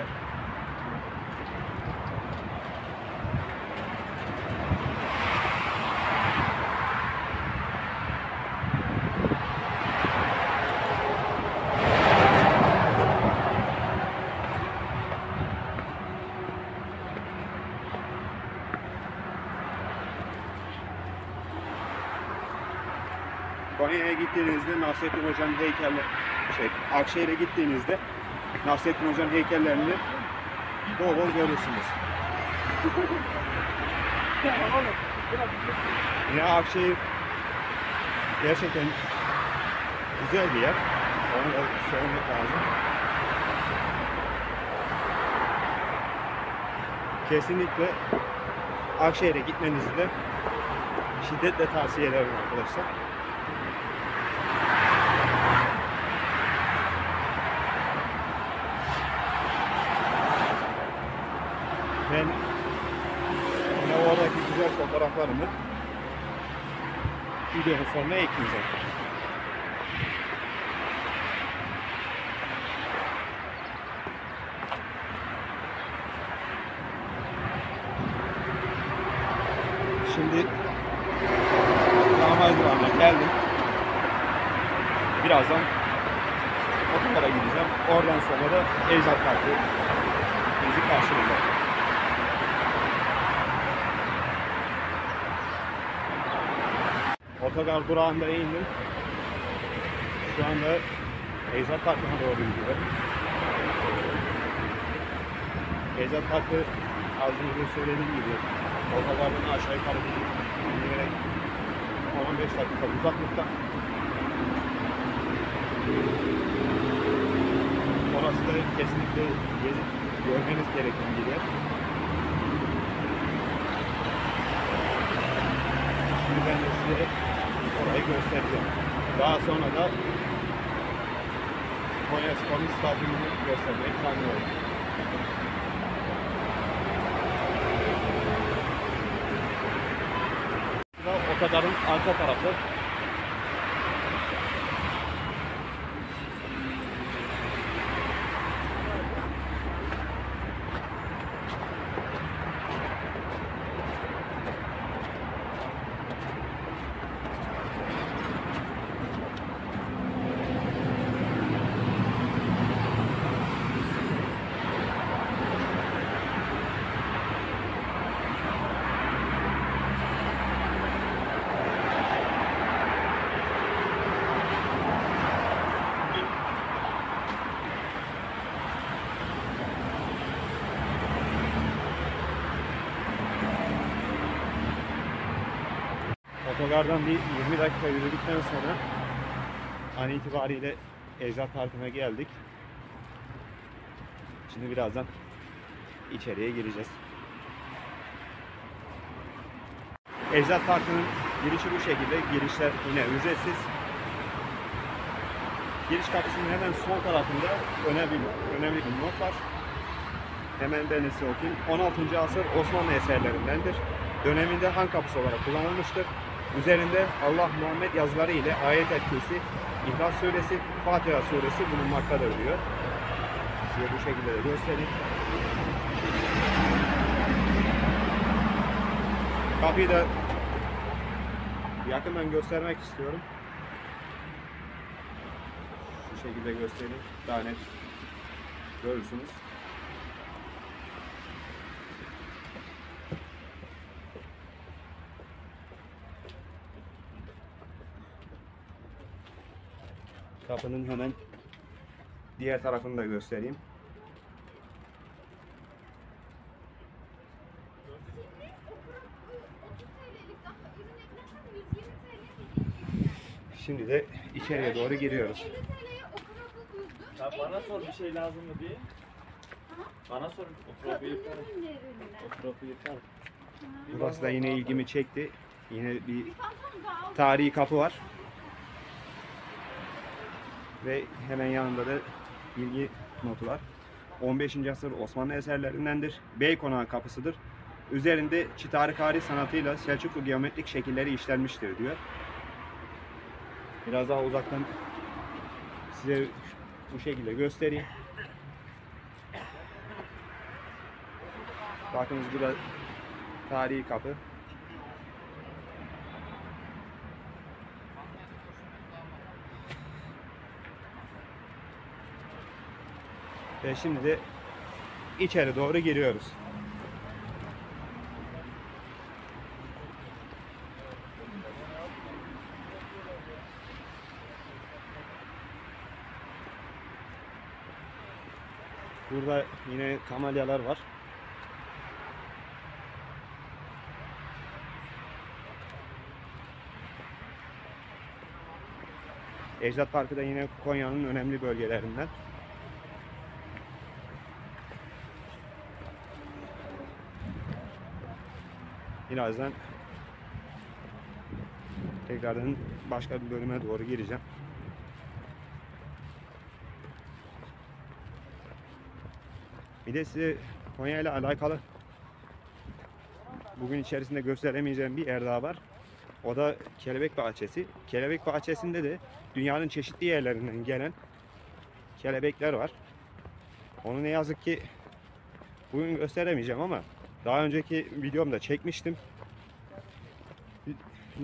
Konya'ya gittiğinizde Nasrettin Hoca'nın heykelleri, şey, Akşehir'e gittiğinizde Nasrettin Hoca'nın heykellerini bol bol görürsünüz. Yine Akşehir gerçekten güzel bir yer. Onu da söylemek lazım. Kesinlikle Akşehir'e gitmenizi de şiddetle tavsiye ederim arkadaşlar. Ben yine oradaki fotoğraflarımı videonun sonuna ekleyeceğim. Şimdi Damacılarına geldim. Birazdan okullara gideceğim. Oradan sonra da Ecdat Parkı bizi karşılayacak. Otogar durağında indim. Şu anda Ecdat Parkı'na doğru gidiyorum. Ecdat Parkı az önce söylediğim gibi otogardan aşağı yukarı bir yere 10-15 dakika uzaklıkta. Orası da kesinlikle gezip görmeniz gereken bir yer. Şimdi ben de size göstereceğim. Daha sonra da Konya Spor'un stadyumunu göstermeyi planlıyorum. Da otogarın arka tarafı. Otogardan bir 20 dakika yürüdükten sonra an itibariyle Ecdat Parkı'na geldik. Şimdi birazdan içeriye gireceğiz. Ecdat Parkı'nın girişi bu şekilde. Girişler yine ücretsiz. Giriş kapısının hemen sol tarafında önemli, önemli bir not var. Hemen ben size okuyayım. 16. asır Osmanlı eserlerindendir. Döneminde han kapısı olarak kullanılmıştır. Üzerinde Allah Muhammed yazıları ile ayet-el kürsi, İhlas suresi, Fatiha suresi bulunmaktadır diyor. Size bu şekilde de göstereyim. Kapıyı da yakından göstermek istiyorum. Şu şekilde göstereyim. Daha net görürsünüz. Kapının hemen diğer tarafını da göstereyim. Şimdi de içeriye doğru giriyoruz. Ya bana sor bir şey lazım mı diye. Bana sor. O profili yıkar. O profili yıkar. Burası da yine ilgimi çekti. Yine bir tarihi kapı var. Ve hemen yanında da bilgi notu var. 15. asır Osmanlı eserlerindendir. Bey konağı kapısıdır. Üzerinde çıtarıkari sanatıyla Selçuklu geometrik şekilleri işlenmiştir diyor. Biraz daha uzaktan size bu şekilde göstereyim. Bakınız burada tarihi kapı. Ve şimdi de içeri doğru giriyoruz. Burada yine kamelyalar var. Ecdat Parkı da yine Konya'nın önemli bölgelerinden. Birazdan tekrardan başka bir bölüme doğru gireceğim. Bir de size Konya ile alakalı bugün içerisinde gösteremeyeceğim bir yer daha var. O da Kelebek Bahçesi. Kelebek Bahçesi'nde de dünyanın çeşitli yerlerinden gelen kelebekler var. Onu ne yazık ki bugün gösteremeyeceğim ama daha önceki videomda çekmiştim.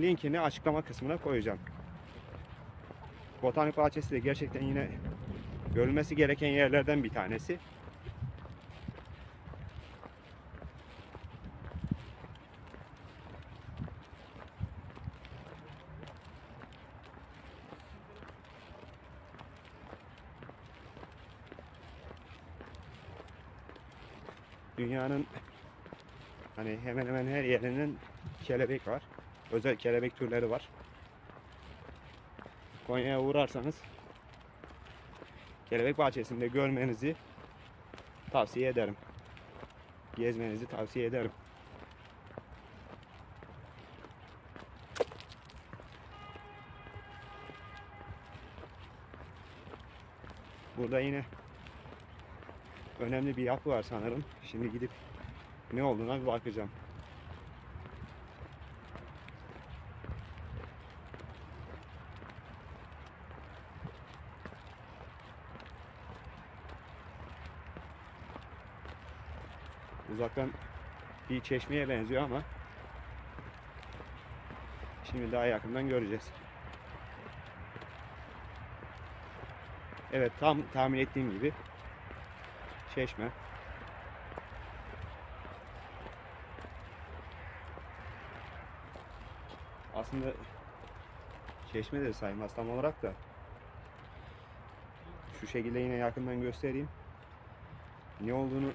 Linkini açıklama kısmına koyacağım. Botanik Bahçesi de gerçekten yine görülmesi gereken yerlerden bir tanesi. Dünyanın hani hemen hemen her yerinin kelebek var. Özel kelebek türleri var. Konya'ya uğrarsanız kelebek bahçesinde görmenizi tavsiye ederim. Gezmenizi tavsiye ederim. Burada yine önemli bir yapı var sanırım. Şimdi gidip ne olduğuna bir bakacağım. Uzaktan bir çeşmeye benziyor ama şimdi daha yakından göreceğiz. Evet tam tahmin ettiğim gibi çeşme. Aslında çeşme de saymaz tam olarak da şu şekilde yine yakından göstereyim. Ne olduğunu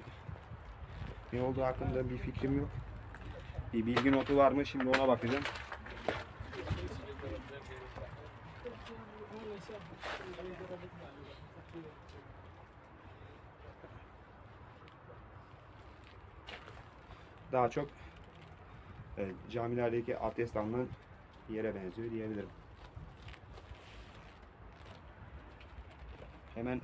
ne olduğu hakkında bir fikrim yok. Bir bilgi notu var mı? Şimdi ona bakacağım. Daha çok e, camilerdeki abdest alınan yere benziyor diyebilirim. Hemen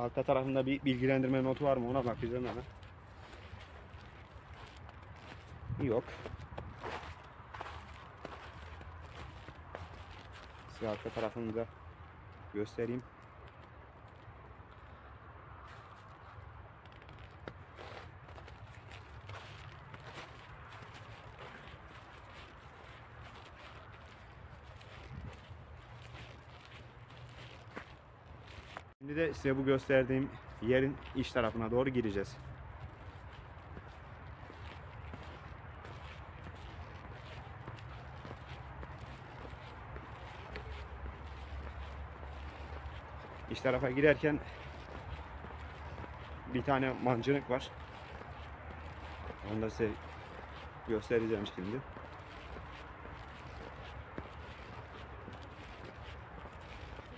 arka tarafında bir bilgilendirme notu var mı ona bakacağım hemen. Yok. Size arka tarafını da göstereyim. De size bu gösterdiğim yerin iç tarafına doğru gireceğiz. İç tarafa girerken bir tane mancınık var. Onu da size göstereceğim şimdi.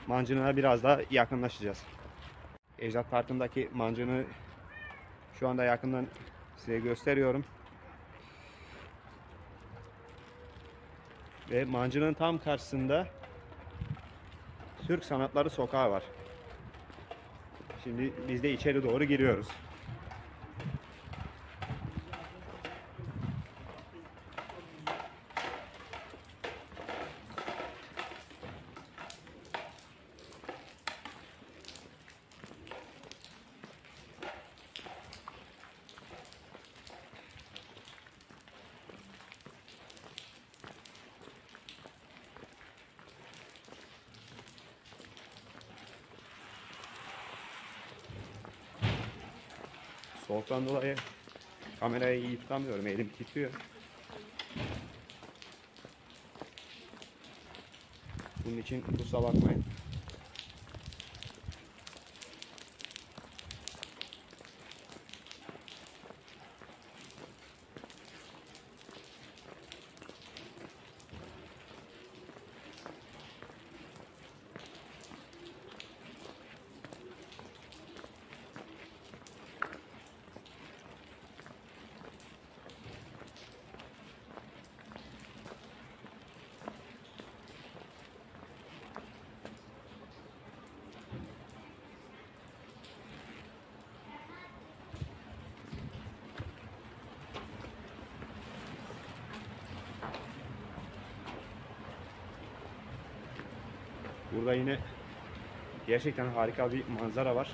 Mancınığa biraz daha yakınlaşacağız. Ecdat Parkı'ndaki mancını şu anda yakından size gösteriyorum. Ve mancının tam karşısında Türk Sanatları Sokağı var. Şimdi biz de içeri doğru giriyoruz. Soğuktan dolayı kamerayı iyi tutamıyorum. Elim titriyor. Bunun için kusura bakmayın. Burada yine gerçekten harika bir manzara var.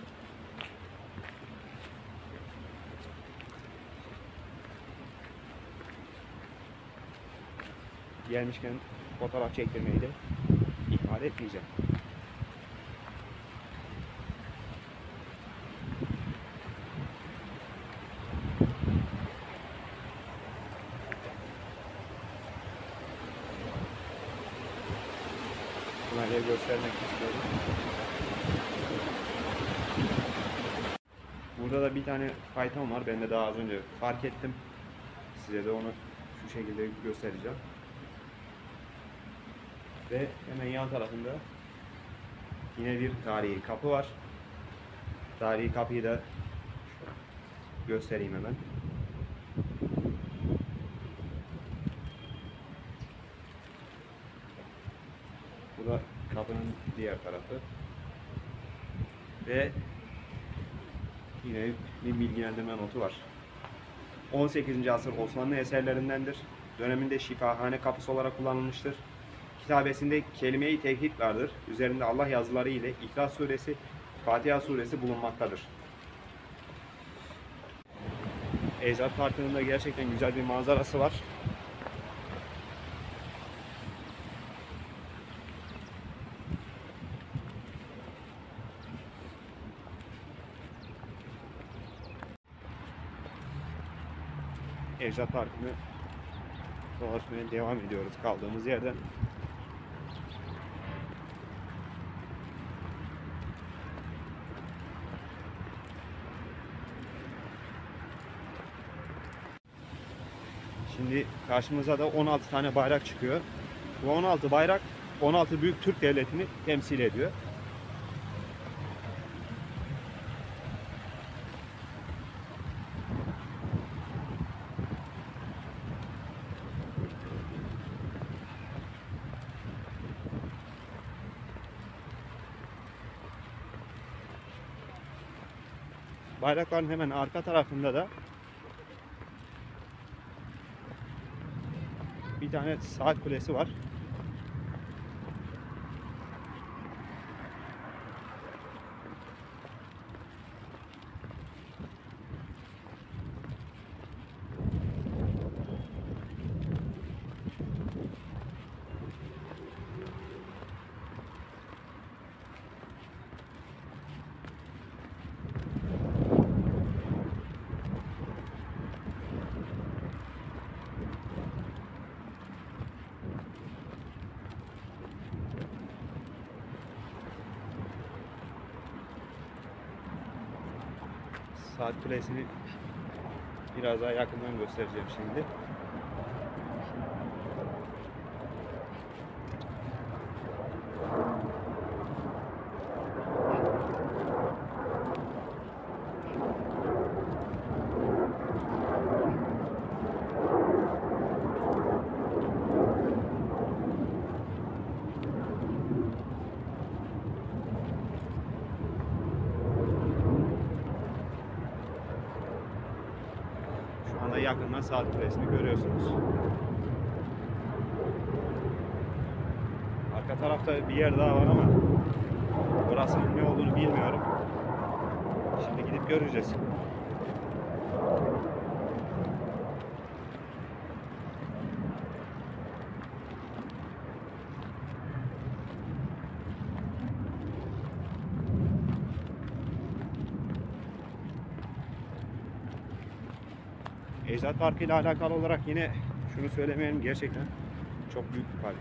Gelmişken fotoğraf çektirmeyi de ihmal etmeyeceğim. Bunları göstermek istiyorum. Burada da bir tane fayton var. Ben daha az önce fark ettim. Size de onu şu şekilde göstereceğim. Ve hemen yan tarafında yine bir tarihi kapı var. Tarihi kapıyı da göstereyim hemen. Bu da kapının diğer tarafı. Ve bir bilgilendirme notu var. 18. asır Osmanlı eserlerindendir. Döneminde şifahane kapısı olarak kullanılmıştır. Kitabesinde kelime-i tevhid vardır. Üzerinde Allah yazıları ile İhlas suresi, Fatiha suresi bulunmaktadır. Ecdat Parkı'nın da gerçekten güzel bir manzarası var. Ecdat Parkı'nı dolaşmaya devam ediyoruz kaldığımız yerden. Şimdi karşımıza da 16 tane bayrak çıkıyor. Bu 16 bayrak 16 büyük Türk devletini temsil ediyor. Bayrakların hemen arka tarafında da bir tane saat kulesi var. Saat kulesini biraz daha yakından göstereceğim şimdi. Şu anda yakından saat kulesini görüyorsunuz. Arka tarafta bir yer daha var ama orasının ne olduğunu bilmiyorum. Şimdi gidip göreceğiz. Ecdat Parkı ile alakalı olarak yine şunu söylemeyelim gerçekten çok büyük bir park.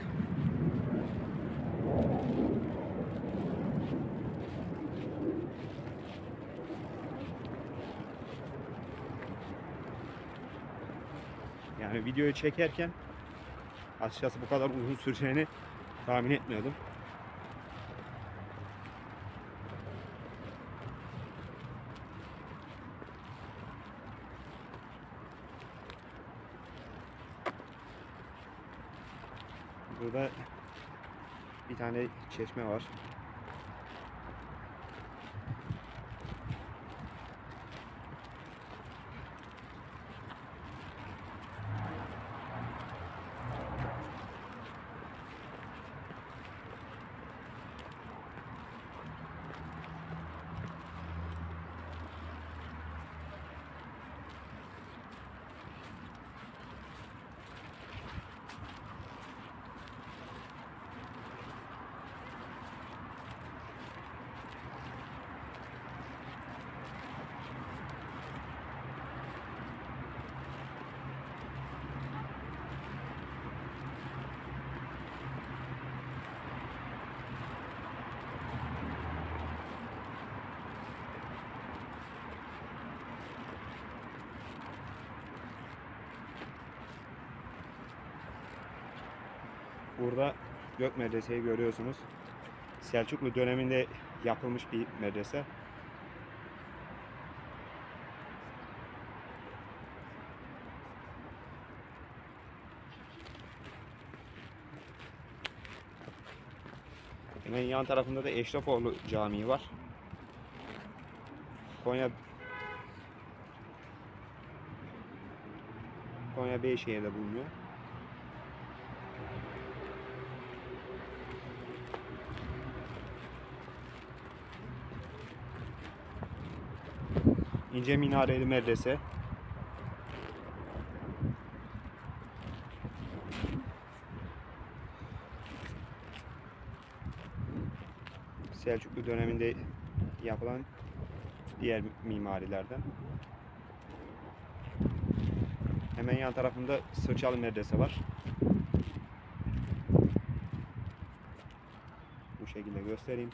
Yani videoyu çekerken açıkçası bu kadar uzun süreceğini tahmin etmiyordum. Burada bir tane çeşme var. Burada Gök Medrese'yi görüyorsunuz. Selçuklu döneminde yapılmış bir medrese. Hemen yan tarafında da Eşrefoğlu Camii var. Konya Konya Beyşehir'de bulunuyor. İnce minareli medrese. Selçuklu döneminde yapılan diğer mimarilerden. Hemen yan tarafında Sırçalı Medrese var. Bu şekilde göstereyim.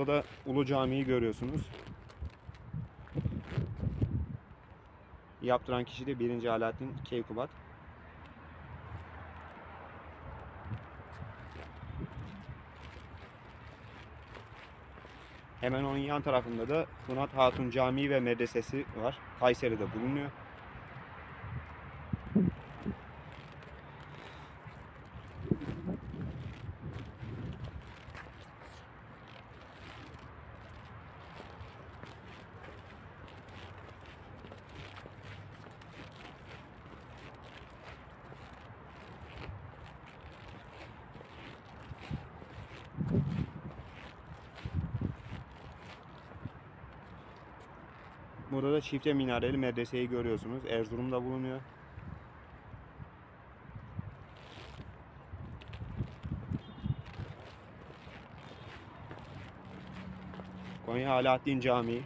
Burada da Ulu Camii'yi görüyorsunuz. Yaptıran kişi de 1. Alaaddin Keykubat. Hemen onun yan tarafında da Funat Hatun Camii ve Medresesi var. Kayseri'de bulunuyor. çifte minareli medreseyi görüyorsunuz. Erzurum'da bulunuyor. Konya Alaaddin Camii.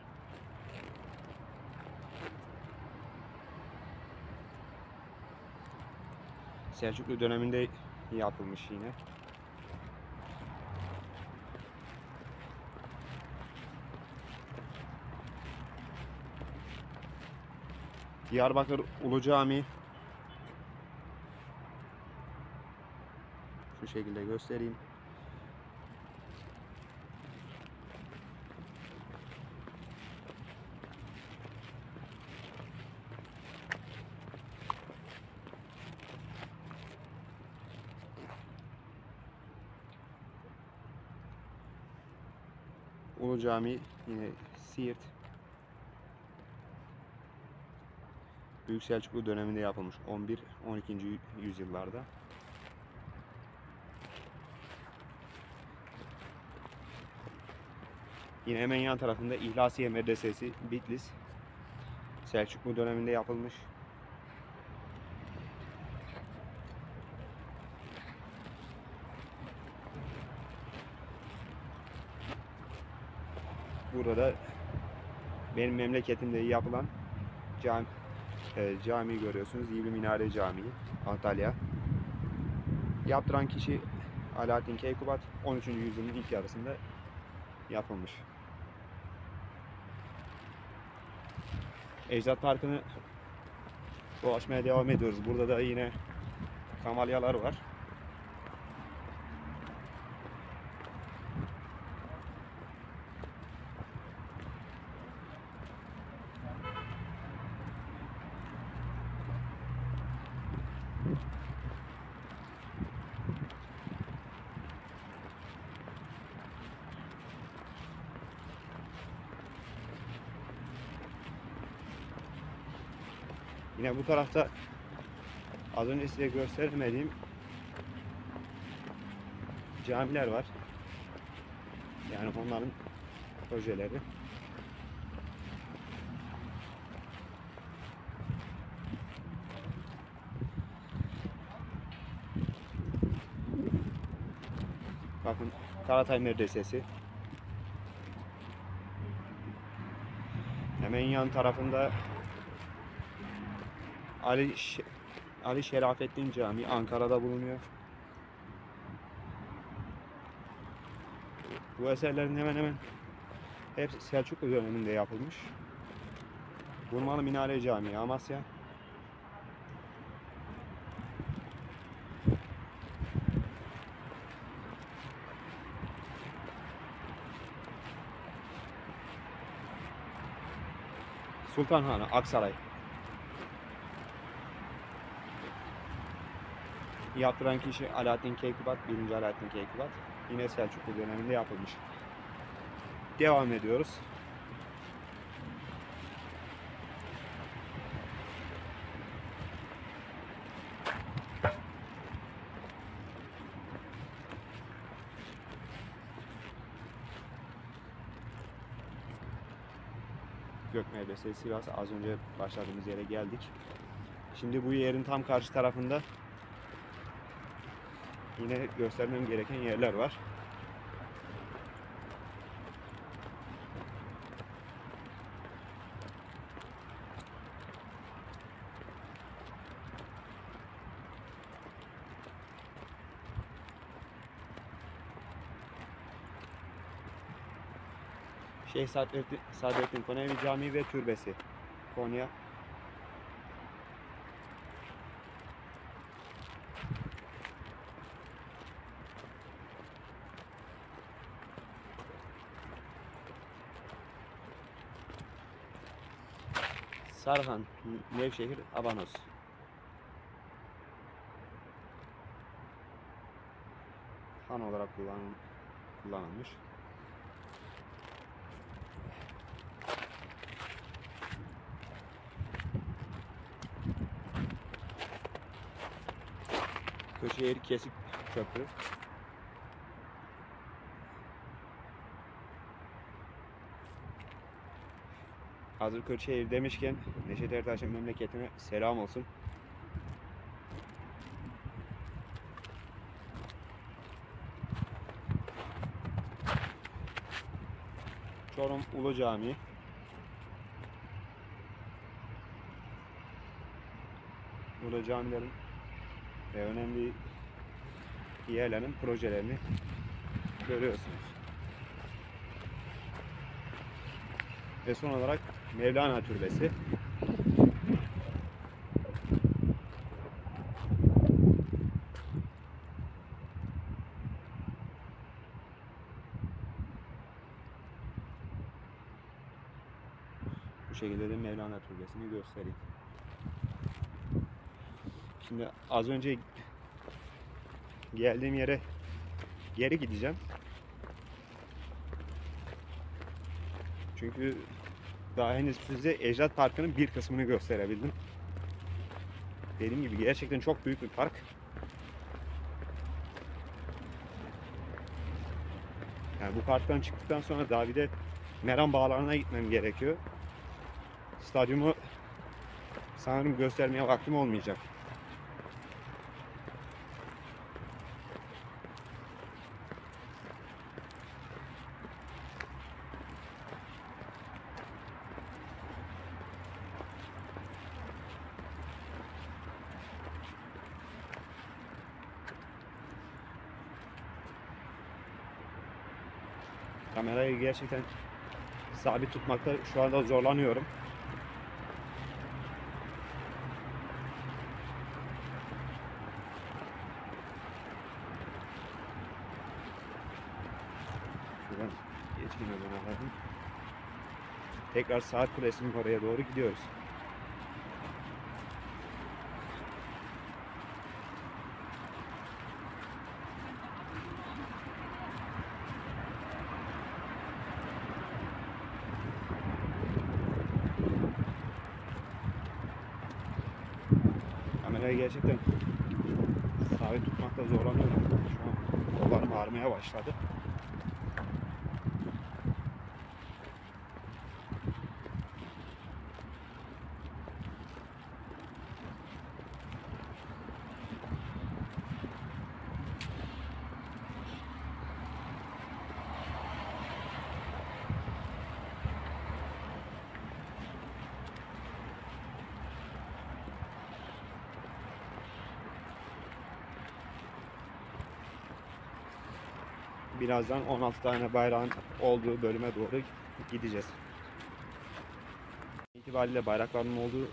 Selçuklu döneminde yapılmış yine. Diyarbakır Ulu Camii şu şekilde göstereyim. Ulu Cami yine Siirt. Büyük Selçuklu döneminde yapılmış 11 12. yü- yüzyıllarda. Yine hemen yan tarafında İhlasiye Medresesi Bitlis. Selçuklu döneminde yapılmış. Burada benim memleketimde yapılan cami, e, cami görüyorsunuz. Yivli Minare Camii, Antalya. Yaptıran kişi Alaaddin Keykubat 13. yüzyılın ilk yarısında yapılmış. Ecdat Parkı'nı dolaşmaya devam ediyoruz. Burada da yine kamalyalar var. Yine bu tarafta az önce size göstermediğim camiler var. Yani onların projeleri. Bakın Karatay Medresesi. Hemen yan tarafında Ali Ş- Ali Şerafettin Camii Ankara'da bulunuyor. Bu eserlerin hemen hemen hepsi Selçuklu döneminde yapılmış. Burmalı Minare Camii Amasya. Sultanhanı Aksaray. Yaptıran kişi Alaaddin Keykubat, 1. Alaaddin Keykubat. Yine Selçuklu döneminde yapılmış. Devam ediyoruz. Gök Medresesi Sivas az önce başladığımız yere geldik. Şimdi bu yerin tam karşı tarafında yine göstermem gereken yerler var. Şeyh Saadettin, Saadettin Konevi Camii ve Türbesi. Konya. Nevşehir, Abanos. Han olarak kullan, kullanılmış. Köşehir Kesik Köprü. Hazır Kırşehir demişken Neşet Ertaş'ın memleketine selam olsun. Çorum Ulu Camii. Burada camilerin ve önemli yerlerin projelerini görüyorsunuz. Ve son olarak Mevlana Türbesi. Bu şekilde de Mevlana Türbesi'ni göstereyim. Şimdi az önce geldiğim yere geri gideceğim. Çünkü daha henüz size Ecdat Parkı'nın bir kısmını gösterebildim. Dediğim gibi gerçekten çok büyük bir park. Yani bu parktan çıktıktan sonra daha bir de Meram Bağları'na gitmem gerekiyor. Stadyumu sanırım göstermeye vaktim olmayacak. Kamerayı gerçekten sabit tutmakta şu anda zorlanıyorum. Şuradan hemen efendim. Tekrar saat kulesinin oraya doğru gidiyoruz. Kamerayı gerçekten sabit tutmakta zorlanıyorum. Şu an kollarım ağrımaya başladı. Birazdan 16 tane bayrağın olduğu bölüme doğru gideceğiz. İtibariyle bayrakların olduğu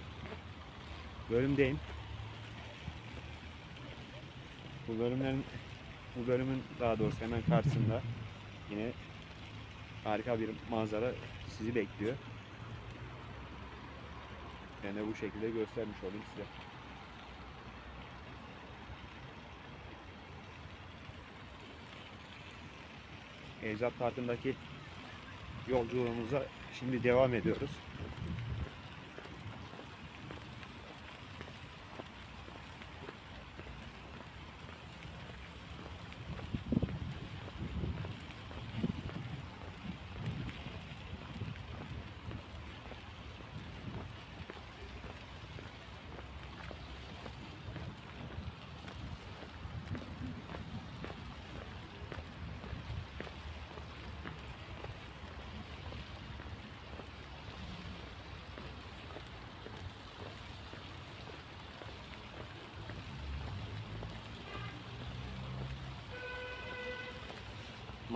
bölümdeyim. Bu bölümlerin bu bölümün daha doğrusu hemen karşısında yine harika bir manzara sizi bekliyor. Ben de bu şekilde göstermiş olayım size. Ecdat Parkı'ndaki yolculuğumuza şimdi devam ediyoruz.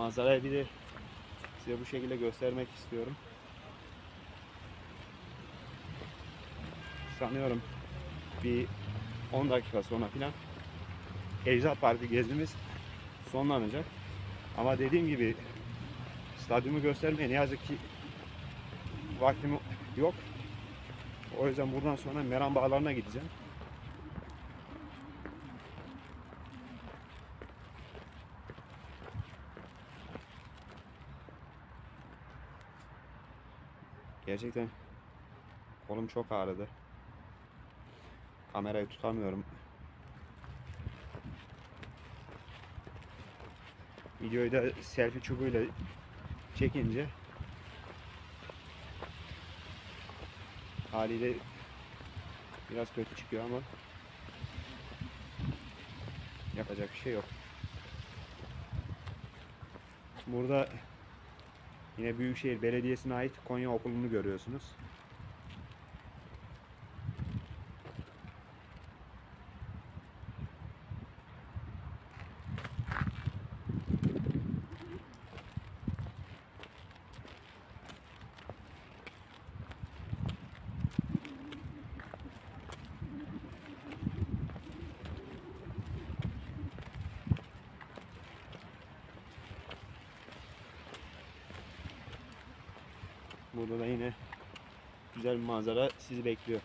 Manzarayı bir de size bu şekilde göstermek istiyorum. Sanıyorum bir 10 dakika sonra filan Ecdat Parkı gezimiz sonlanacak. Ama dediğim gibi stadyumu göstermeye ne yazık ki vaktim yok. O yüzden buradan sonra Meram Bağları'na gideceğim. Gerçekten kolum çok ağrıdı. Kamerayı tutamıyorum. Videoyu da selfie çubuğuyla çekince haliyle biraz kötü çıkıyor ama yapacak bir şey yok. Burada Yine Büyükşehir Belediyesi'ne ait Konya Okulu'nu görüyorsunuz. Burada da yine güzel bir manzara sizi bekliyor.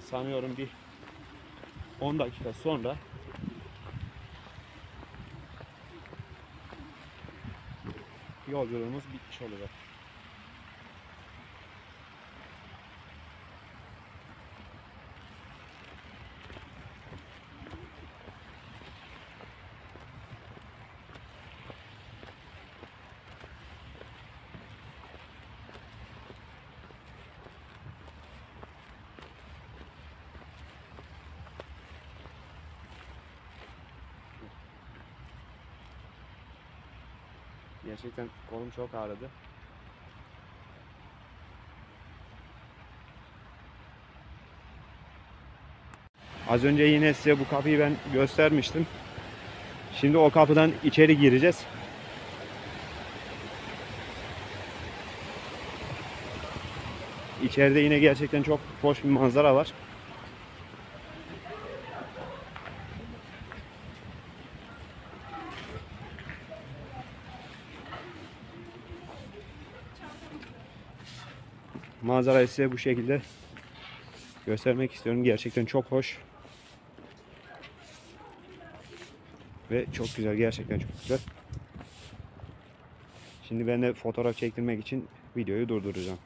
Sanıyorum bir 10 dakika sonra yolculuğumuz bitmiş olacak. Gerçekten kolum çok ağrıdı. Az önce yine size bu kapıyı ben göstermiştim. Şimdi o kapıdan içeri gireceğiz. İçeride yine gerçekten çok hoş bir manzara var. Manzarayı size bu şekilde göstermek istiyorum. Gerçekten çok hoş. Ve çok güzel. Gerçekten çok güzel. Şimdi ben de fotoğraf çektirmek için videoyu durduracağım.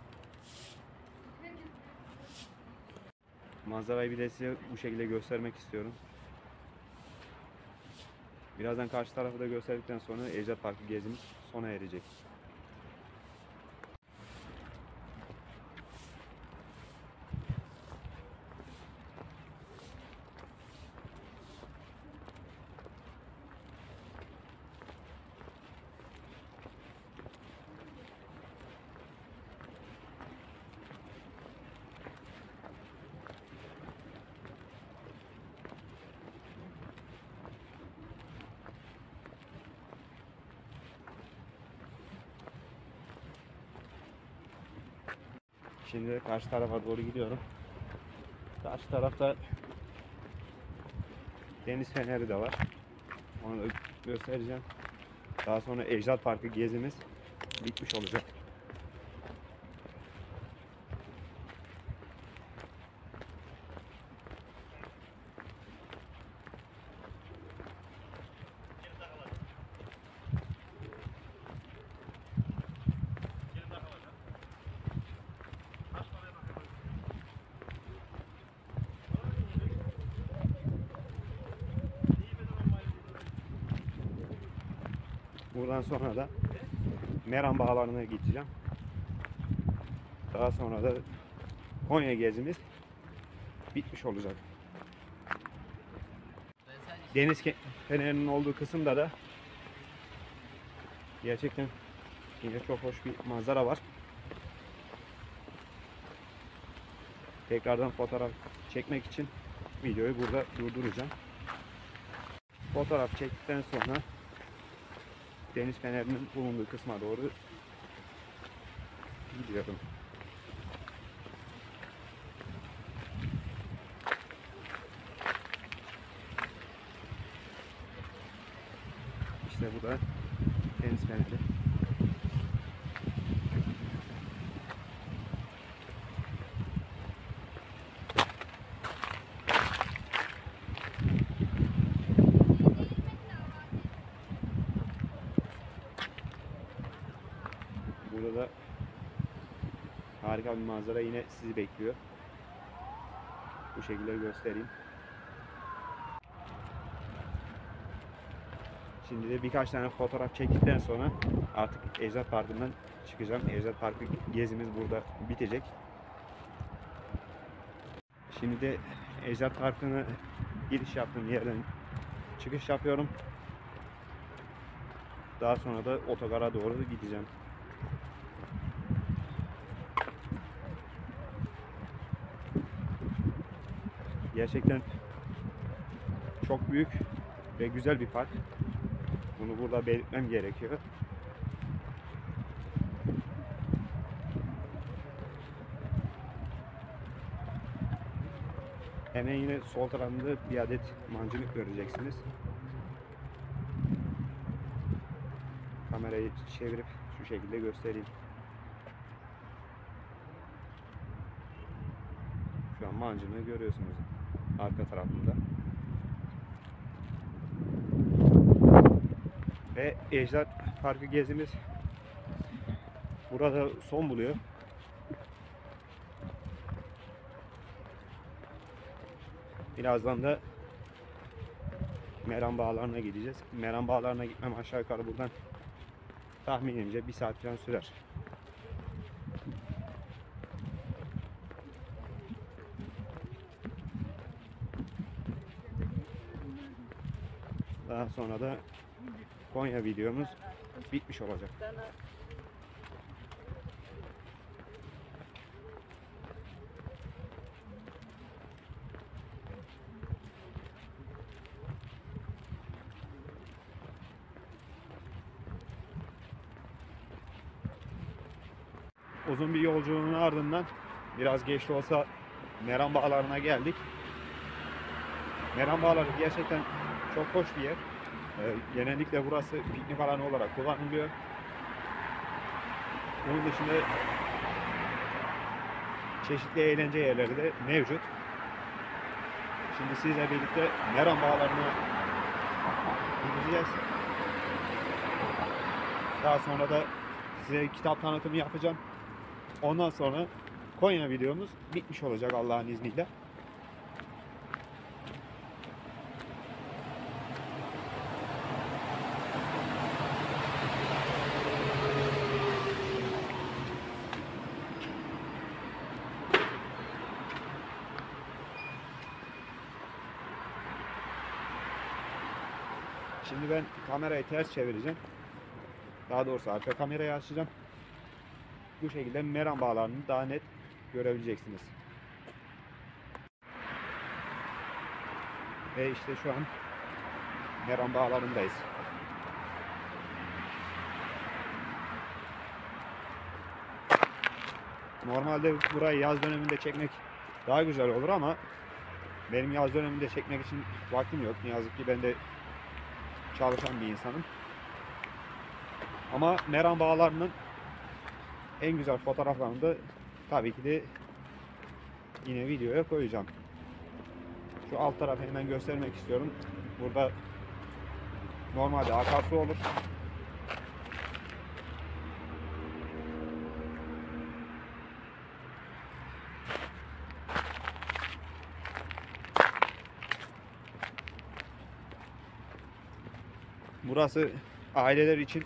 Manzarayı bir de size bu şekilde göstermek istiyorum. Birazdan karşı tarafı da gösterdikten sonra Ecdat Parkı gezimiz sona erecek. Şimdi karşı tarafa doğru gidiyorum. Karşı tarafta deniz feneri de var. Onu göstereceğim. Daha sonra Ecdat Parkı gezimiz bitmiş olacak. Buradan sonra da Meram Bağları'na gideceğim. Daha sonra da Konya gezimiz bitmiş olacak. Deniz fenerinin olduğu kısımda da gerçekten yine çok hoş bir manzara var. Tekrardan fotoğraf çekmek için videoyu burada durduracağım. Fotoğraf çektikten sonra deniz fenerinin bulunduğu kısma doğru gidiyorum. İşte bu da deniz feneri. Burada da harika bir manzara yine sizi bekliyor. Bu şekilde göstereyim. Şimdi de birkaç tane fotoğraf çektikten sonra artık Ecdat Parkı'ndan çıkacağım. Ecdat Parkı gezimiz burada bitecek. Şimdi de Ecdat Parkı'na giriş yaptığım yerden çıkış yapıyorum. Daha sonra da otogara doğru gideceğim. Gerçekten çok büyük ve güzel bir park. Bunu burada belirtmem gerekiyor. Hemen yine sol tarafında bir adet mancınık göreceksiniz. Kamerayı çevirip şu şekilde göstereyim. Şu an mancınığı görüyorsunuz arka tarafında. Ve Ejder Parkı gezimiz burada son buluyor. Birazdan da Meram Bağları'na gideceğiz. Meram Bağları'na gitmem aşağı yukarı buradan tahminimce bir saat falan sürer. Daha sonra da Konya videomuz bitmiş olacak. Uzun bir yolculuğun ardından biraz geç de olsa Meram Bağları'na geldik. Meram Bağları gerçekten çok hoş bir yer. Ee, genellikle burası piknik alanı olarak kullanılıyor. Bunun dışında çeşitli eğlence yerleri de mevcut. Şimdi sizle birlikte Meram Bağları'na gideceğiz. Daha sonra da size kitap tanıtımı yapacağım. Ondan sonra Konya videomuz bitmiş olacak Allah'ın izniyle. Şimdi ben kamerayı ters çevireceğim. Daha doğrusu arka kamerayı açacağım. Bu şekilde meram bağlarını daha net görebileceksiniz. Ve işte şu an meram bağlarındayız. Normalde burayı yaz döneminde çekmek daha güzel olur ama benim yaz döneminde çekmek için vaktim yok. Ne yazık ki ben de çalışan bir insanım. Ama meram bağlarının en güzel fotoğraflarını da tabii ki de yine videoya koyacağım. Şu alt tarafı hemen göstermek istiyorum. Burada normalde akarsu olur. Burası aileler için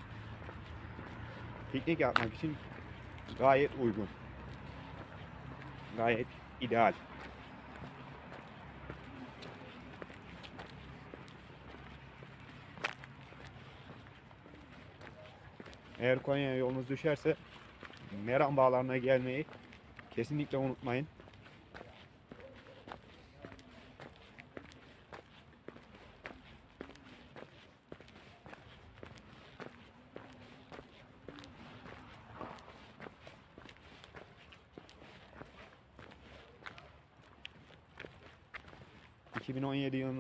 piknik yapmak için gayet uygun. Gayet ideal. Eğer Konya'ya yolunuz düşerse Meram Bağları'na gelmeyi kesinlikle unutmayın.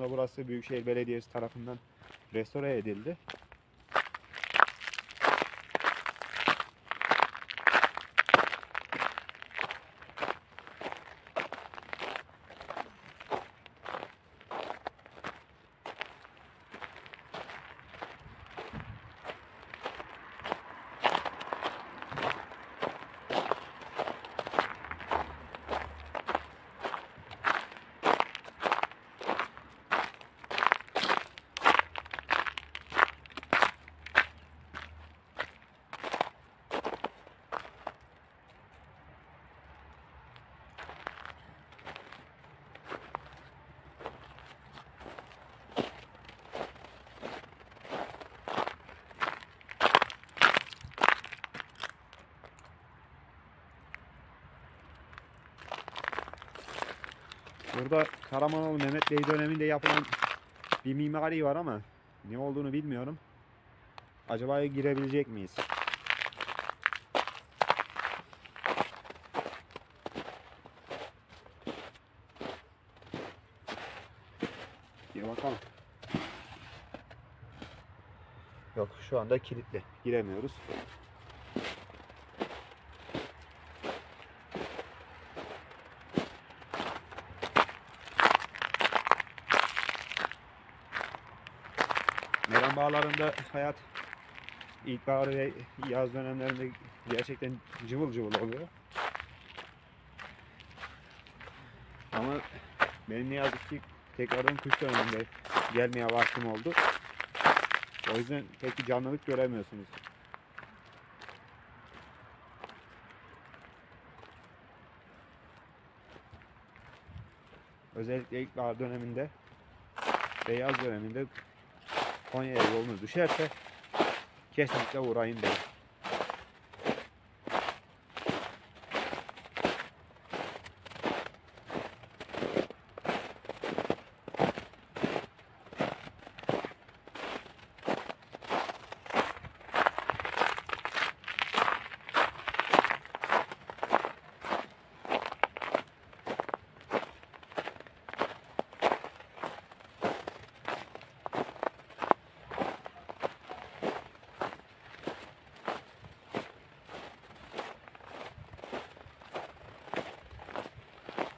...2017 yılında burası Büyükşehir Belediyesi tarafından restore edildi. Karamanoğlu Mehmet Bey döneminde yapılan bir mimari var ama ne olduğunu bilmiyorum. Acaba girebilecek miyiz? Gir bakalım. Yok şu anda kilitli. Giremiyoruz. Hayat ilkbahar ve yaz dönemlerinde gerçekten cıvıl cıvıl oluyor. Ama benim ne yazık ki tekrardan kış döneminde gelmeye vaktim oldu. O yüzden pek bir canlılık göremiyorsunuz. Özellikle ilkbahar döneminde ve yaz döneminde Konya'ya yolunuz düşerse kesinlikle uğrayın derim.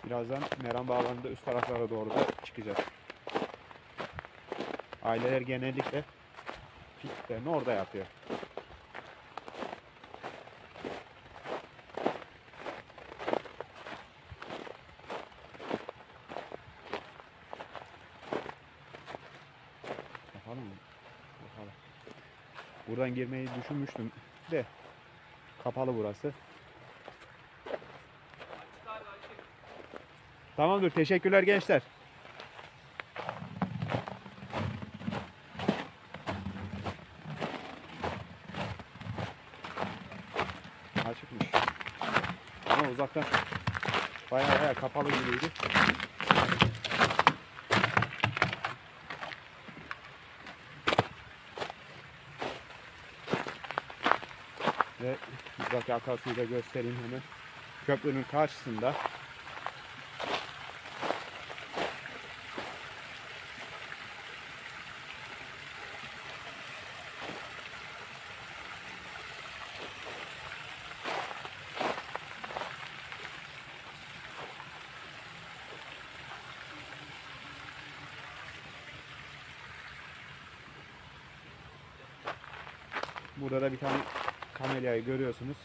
Birazdan Meram Bağları'nda üst taraflara doğru da çıkacağız. Aileler genellikle pikniklerini orada yapıyor. Bakalım mı? Bakalım. Buradan girmeyi düşünmüştüm de kapalı burası. Tamamdır. Teşekkürler gençler. Açıkmış. Ama uzaktan bayağı bayağı kapalı gibiydi. Ve buradaki akarsuyu da göstereyim hemen. Köprünün karşısında Burada da bir tane kamelyayı görüyorsunuz.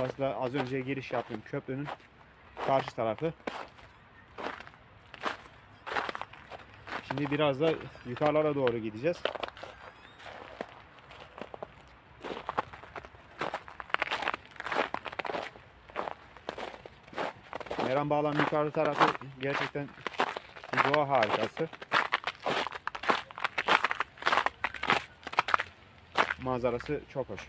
Burası az önce giriş yaptığım köprünün karşı tarafı. Şimdi biraz da yukarılara doğru gideceğiz. Meram Bağlar'ın yukarı tarafı gerçekten doğa harikası. Manzarası çok hoş.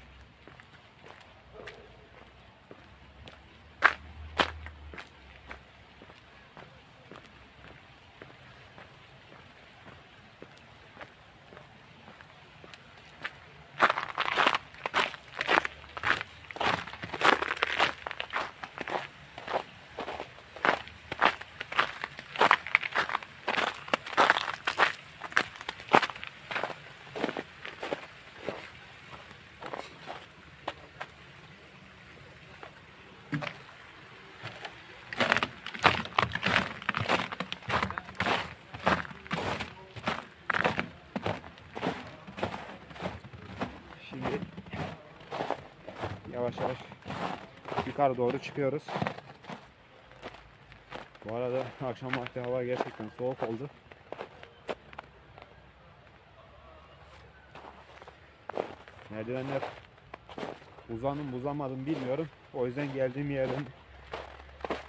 Şimdi yavaş yavaş yukarı doğru çıkıyoruz. Bu arada akşam vakti hava gerçekten soğuk oldu. Merdivenler uzandım uzanmadım bilmiyorum. O yüzden geldiğim yerin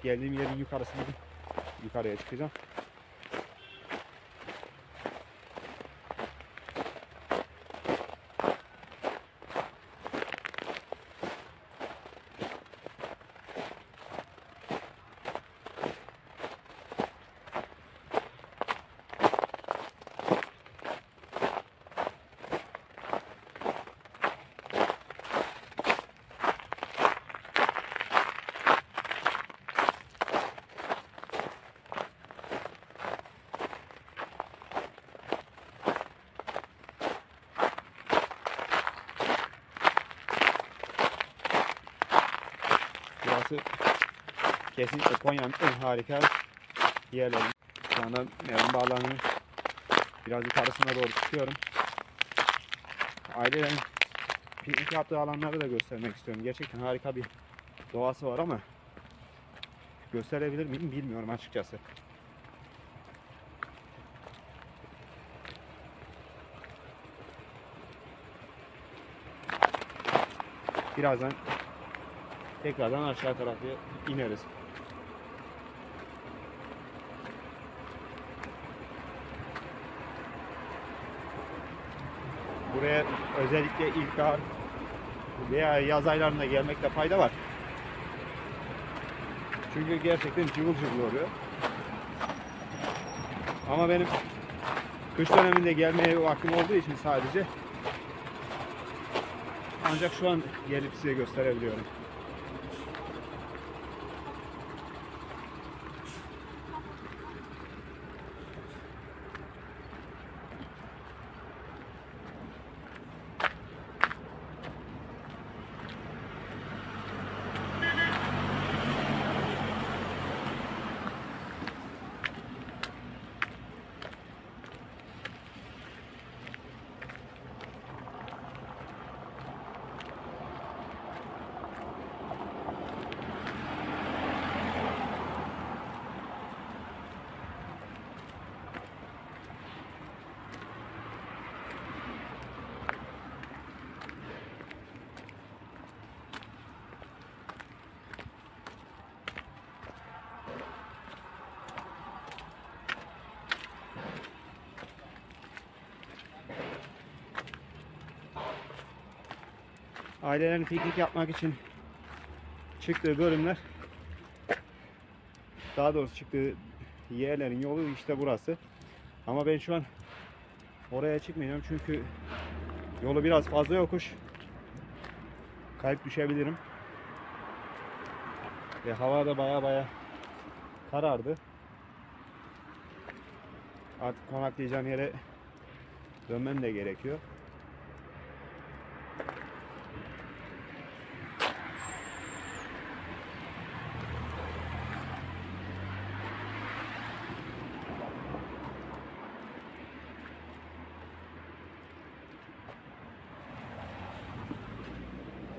geldiğim yerin yukarısına yukarıya çıkacağım. Burası kesinlikle Konya'nın en harika yerleri. Şu anda Meron Bağları'nın biraz yukarısına doğru çıkıyorum. Ailelerin piknik yaptığı alanları da göstermek istiyorum. Gerçekten harika bir doğası var ama gösterebilir miyim bilmiyorum açıkçası. Birazdan tekrardan aşağı tarafa ineriz. Buraya özellikle ilkbahar veya yaz aylarında gelmekte fayda var. Çünkü gerçekten cıvıl cıvıl oluyor. Ama benim kış döneminde gelmeye vaktim olduğu için sadece ancak şu an gelip size gösterebiliyorum. Ailelerin piknik yapmak için çıktığı bölümler daha doğrusu çıktığı yerlerin yolu işte burası. Ama ben şu an oraya çıkmayacağım çünkü yolu biraz fazla yokuş. Kayıp düşebilirim. Ve hava da baya baya karardı. Artık konaklayacağım yere dönmem de gerekiyor.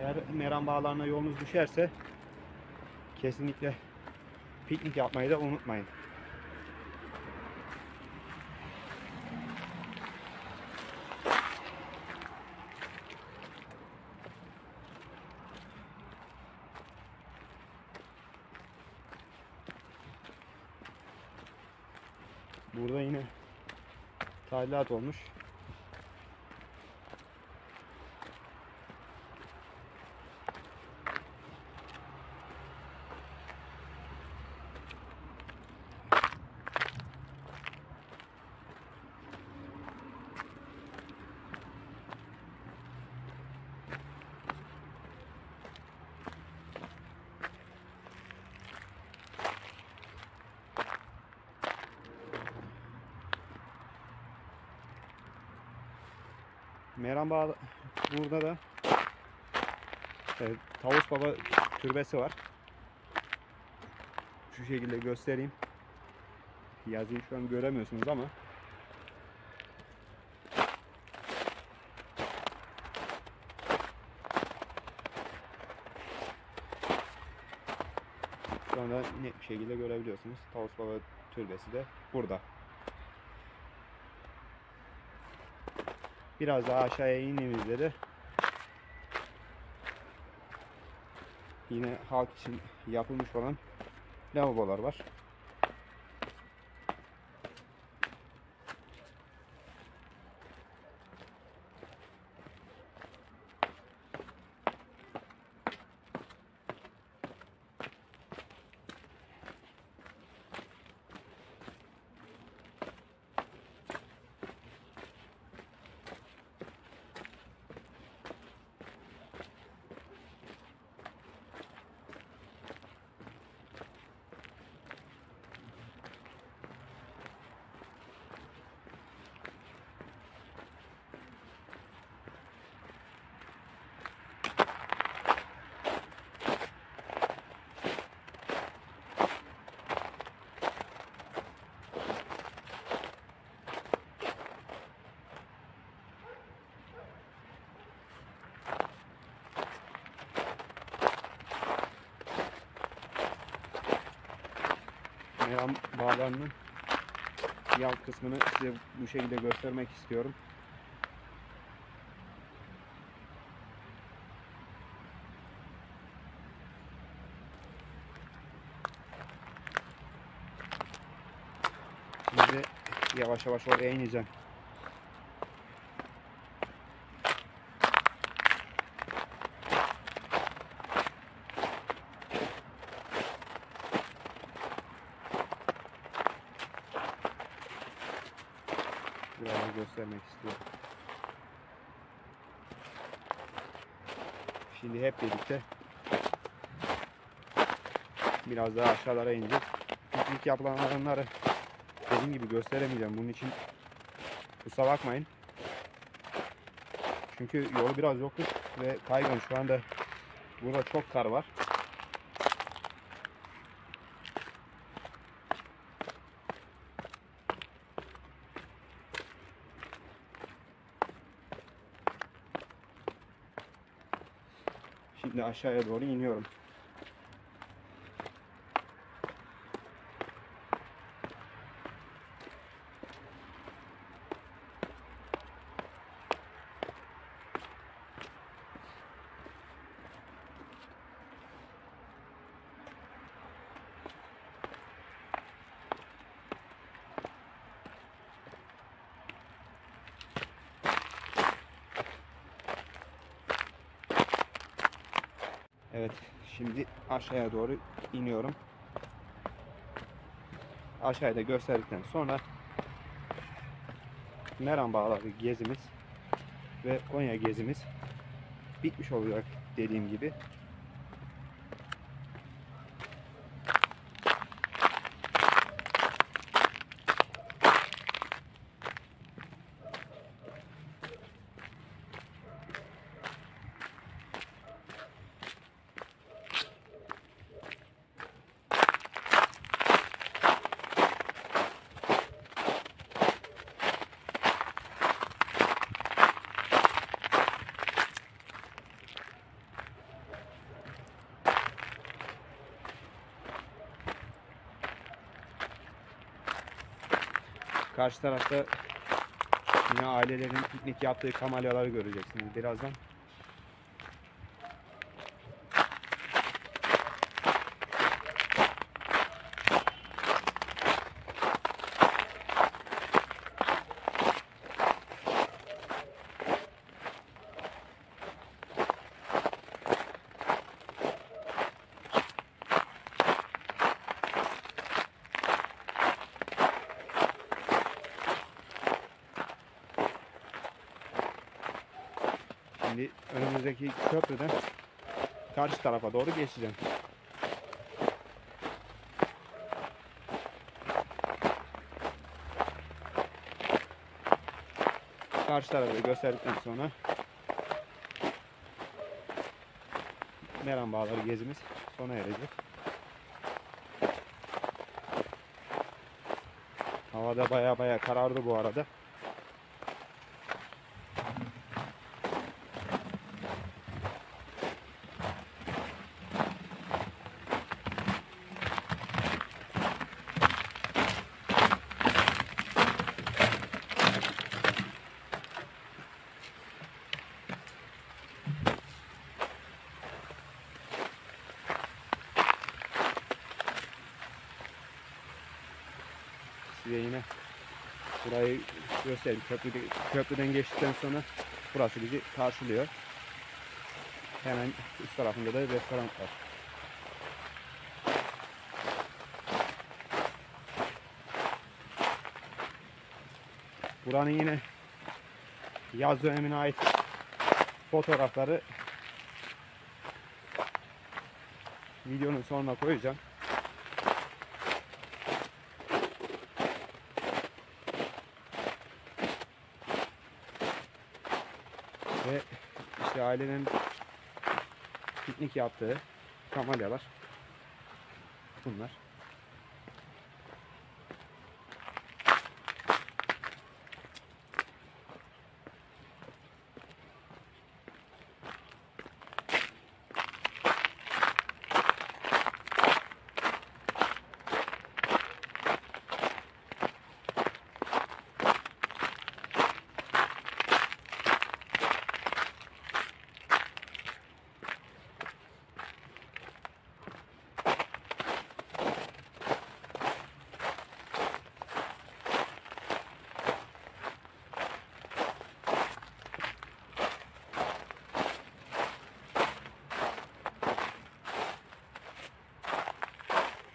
Eğer Meram Bağları'na yolunuz düşerse kesinlikle piknik yapmayı da unutmayın. Burada yine tadilat olmuş. Meram Bağ burada da e, Tavus Baba türbesi var. Şu şekilde göstereyim. Yazıyı şu an göremiyorsunuz ama Şu Buradan da net bir şekilde görebiliyorsunuz. Tavus Baba türbesi de burada. Biraz daha aşağıya indiğimizde de yine halk için yapılmış olan lavabolar var. Meram bağlarının yan kısmını size bu şekilde göstermek istiyorum. Şimdi yavaş yavaş oraya ineceğim. Biraz göstermek istiyorum. Şimdi hep birlikte biraz daha aşağılara ineceğiz. Piknik yapılan alanları dediğim gibi gösteremeyeceğim. Bunun için kusura bakmayın. Çünkü yolu biraz yokuş ve kaygan. Şu anda burada çok kar var. Şimdi aşağıya doğru iniyorum. Evet, şimdi aşağıya doğru iniyorum. Aşağıda gösterdikten sonra Meram Bağları gezimiz ve Konya gezimiz bitmiş olacak dediğim gibi. Karşı tarafta yine ailelerin piknik yaptığı kamalyaları göreceksiniz birazdan. Şimdi önümüzdeki köprüden karşı tarafa doğru geçeceğim. Karşı tarafı gösterdikten sonra Meram Bağları gezimiz sona erecek. Havada baya baya karardı bu arada. size yine burayı göstereyim. Köprüde, köprüden geçtikten sonra burası bizi karşılıyor. Hemen üst tarafında da restoran var. Buranın yine yaz dönemine ait fotoğrafları videonun sonuna koyacağım. Ve işte ailenin piknik yaptığı kamelyalar bunlar.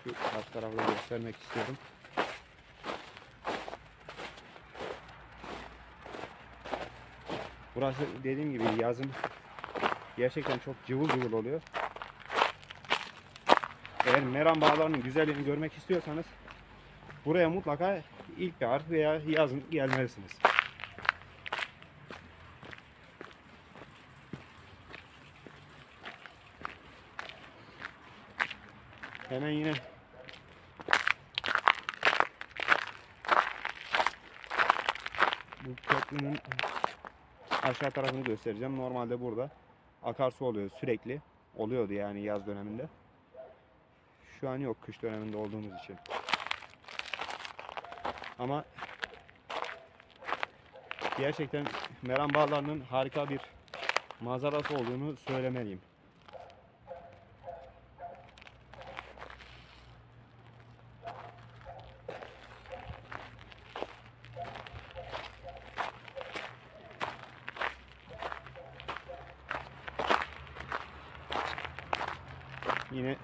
Şu karşı tarafı da göstermek istiyorum. Burası dediğim gibi yazın gerçekten çok cıvıl cıvıl oluyor. Eğer Meram Bağları'nın güzelliğini görmek istiyorsanız buraya mutlaka ilkbahar veya yazın gelmelisiniz. Hemen yine bu köprünün aşağı tarafını göstereceğim. Normalde burada akarsu oluyor sürekli. Oluyordu yani yaz döneminde. Şu an yok kış döneminde olduğumuz için. Ama gerçekten Meram Bağları'nın harika bir manzarası olduğunu söylemeliyim. Yine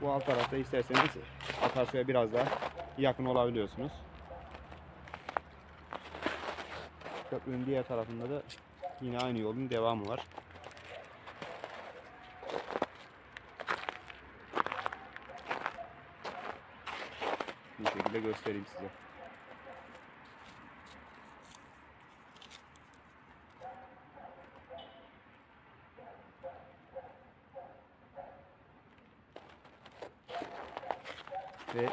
bu alt tarafta isterseniz akarsuya biraz daha yakın olabiliyorsunuz. Köprünün diğer tarafında da yine aynı yolun devamı var. Bir şekilde göstereyim size. Ve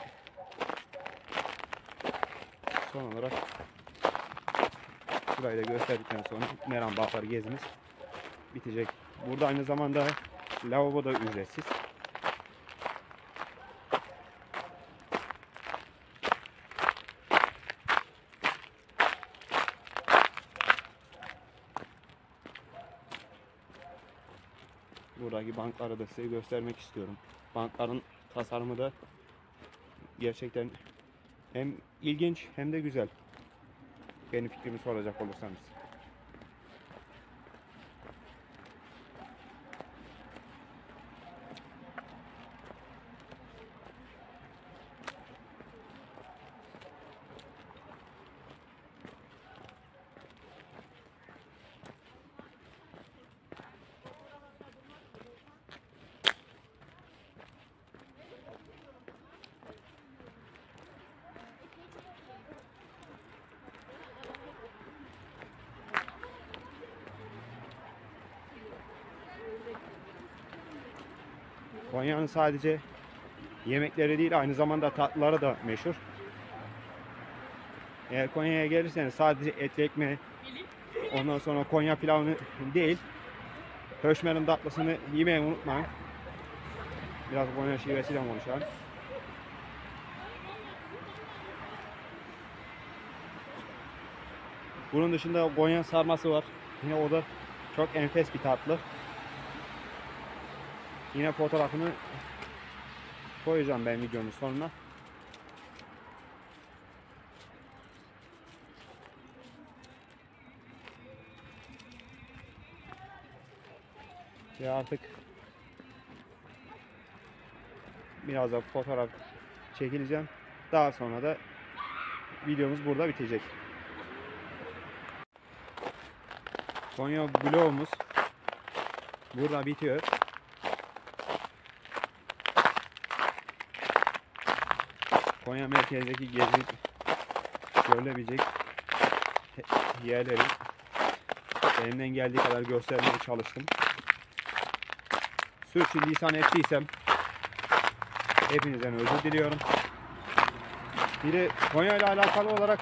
son olarak şurayı gösterdikten sonra Meram Bağları gezimiz bitecek. Burada aynı zamanda lavabo da ücretsiz. Buradaki bankları da size göstermek istiyorum. Bankların tasarımı da gerçekten hem ilginç hem de güzel. Benim fikrimi soracak olursanız. Konya'nın sadece yemekleri değil aynı zamanda tatlıları da meşhur. Eğer Konya'ya gelirseniz sadece etli ekmeği ondan sonra Konya pilavını değil höşmerin tatlısını yemeyi unutmayın. Biraz Konya şivesiyle konuşalım. Bunun dışında Konya sarması var. Yine o da çok enfes bir tatlı. Yine fotoğrafını koyacağım ben videonun sonuna. Ya artık biraz da fotoğraf çekileceğim. Daha sonra da videomuz burada bitecek. Konya bloğumuz burada bitiyor. Konya merkezdeki gezip görülebilecek yerleri elimden geldiği kadar göstermeye çalıştım. Sürçülisan ettiysem hepinizden özür diliyorum. Bir de Konya ile alakalı olarak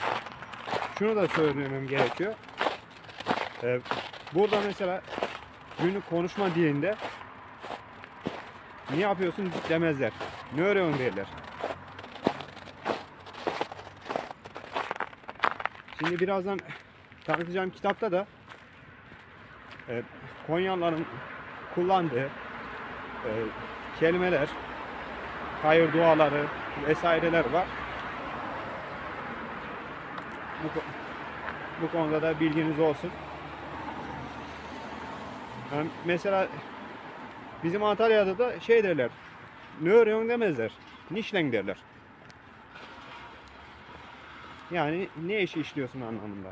şunu da söylemem gerekiyor. Ee, burada mesela günlük konuşma dilinde ne yapıyorsun demezler. Ne öğreniyorsun derler. Şimdi birazdan tanıtacağım kitapta da e, Konyalıların kullandığı e, kelimeler, hayır duaları vesaireler var. Bu, bu konuda da bilginiz olsun. Yani mesela bizim Antalya'da da şey derler. Ne demezler. Nişlen derler. Yani ne işi işliyorsun anlamında.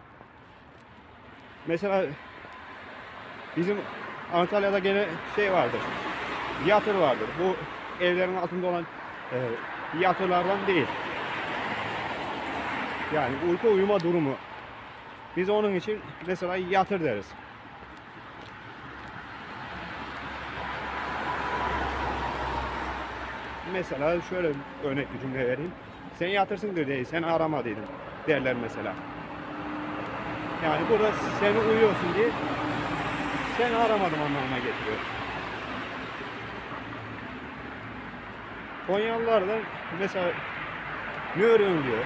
Mesela bizim Antalya'da gene şey vardır. Yatır vardır. Bu evlerin altında olan e, yatırlardan değil. Yani uyku uyuma durumu. Biz onun için mesela yatır deriz. Mesela şöyle örnek bir cümle vereyim. Sen yatırsın dedi, sen aramadıydın derler mesela. Yani burada seni uyuyorsun diye sen aramadım anlamına getiriyor. Konyalılar da mesela ne örüyorsun diyor.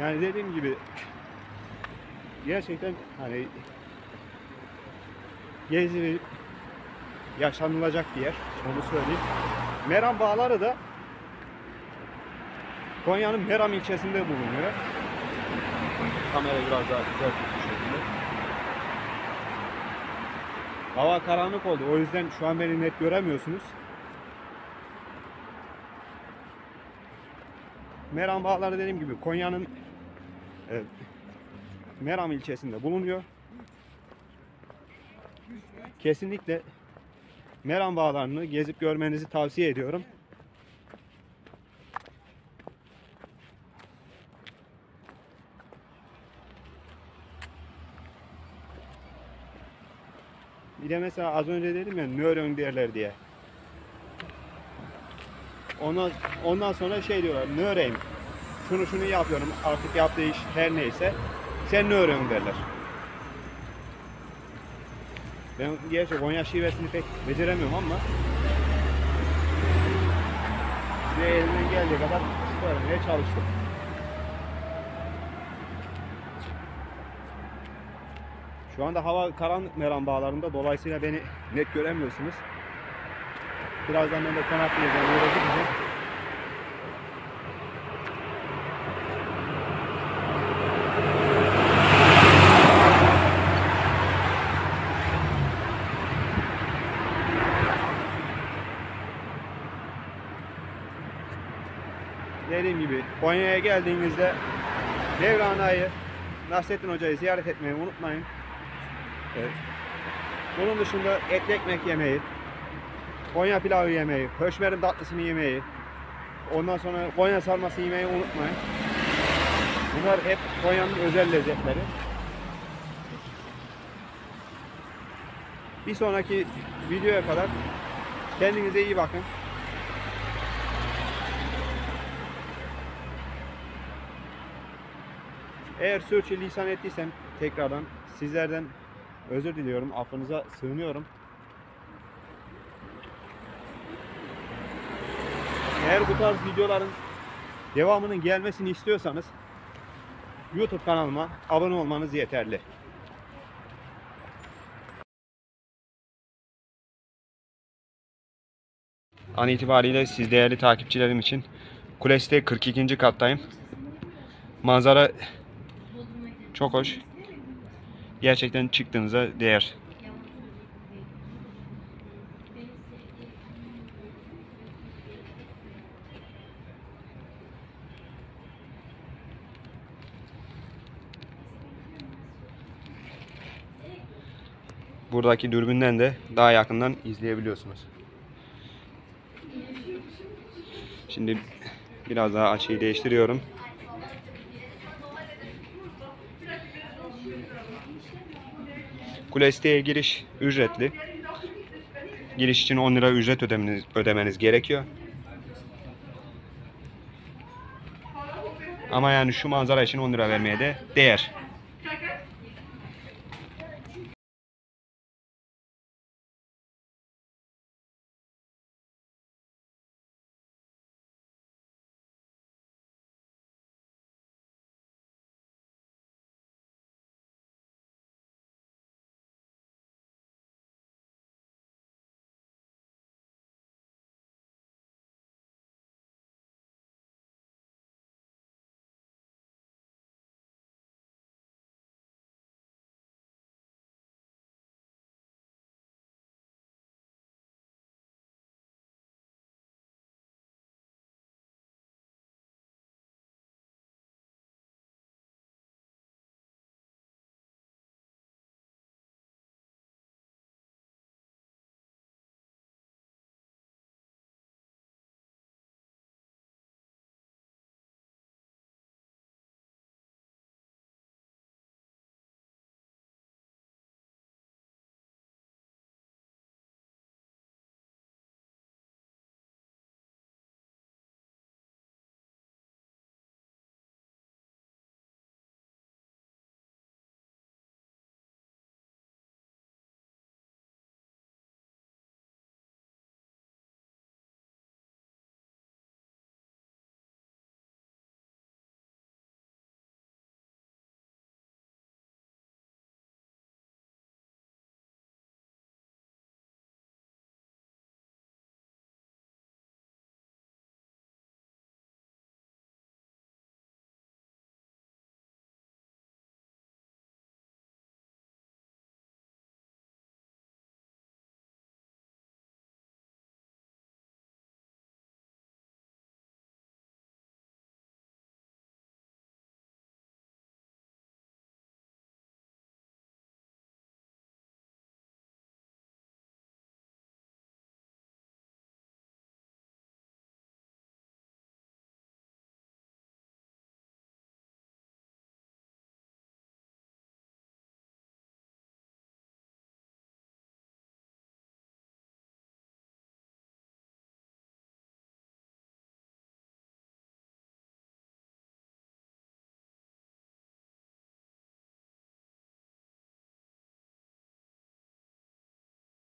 Yani dediğim gibi gerçekten hani gezilip yaşanılacak bir yer. Onu söyleyeyim. Meram Bağları da Konya'nın Meram ilçesinde bulunuyor. Kamera biraz daha güzel tutmuş şekilde. Hava karanlık oldu. O yüzden şu an beni net göremiyorsunuz. Meram Bağları dediğim gibi Konya'nın e, Meram ilçesinde bulunuyor. Kesinlikle Meram Bağları'nı gezip görmenizi tavsiye ediyorum. Bir de mesela az önce dedim ya nöron derler diye. Ondan, ondan sonra şey diyorlar nöreyim. Şunu şunu yapıyorum artık yaptığı iş her neyse. Sen nöron derler. Ben gerçi Konya şivesini pek beceremiyorum ama bir elimden geldiği kadar söylemeye çalıştım. Şu anda hava karanlık Meram Bağları'nda dolayısıyla beni net göremiyorsunuz. Birazdan ben de konaklayacağım, yola. Dediğim gibi Konya'ya geldiğinizde Devrana'yı Nasrettin Hoca'yı ziyaret etmeyi unutmayın. Bunun dışında etli ekmek yemeyi, Konya pilavı yemeyi, höşmerin tatlısını yemeyi, ondan sonra Konya sarması yemeyi unutmayın. Bunlar hep Konya'nın özel lezzetleri. Bir sonraki videoya kadar kendinize iyi bakın. Eğer sürçülisan ettiysem tekrardan sizlerden özür diliyorum. Affınıza sığınıyorum. Eğer bu tarz videoların devamının gelmesini istiyorsanız YouTube kanalıma abone olmanız yeterli. An itibariyle siz değerli takipçilerim için Kuleste 42. kattayım. Manzara çok hoş. Gerçekten çıktığınıza değer. Buradaki dürbünden de daha yakından izleyebiliyorsunuz. Şimdi biraz daha açıyı değiştiriyorum. Kule siteye giriş ücretli. Giriş için 10 lira ücret ödemeniz, ödemeniz gerekiyor. Ama yani şu manzara için 10 lira vermeye de değer.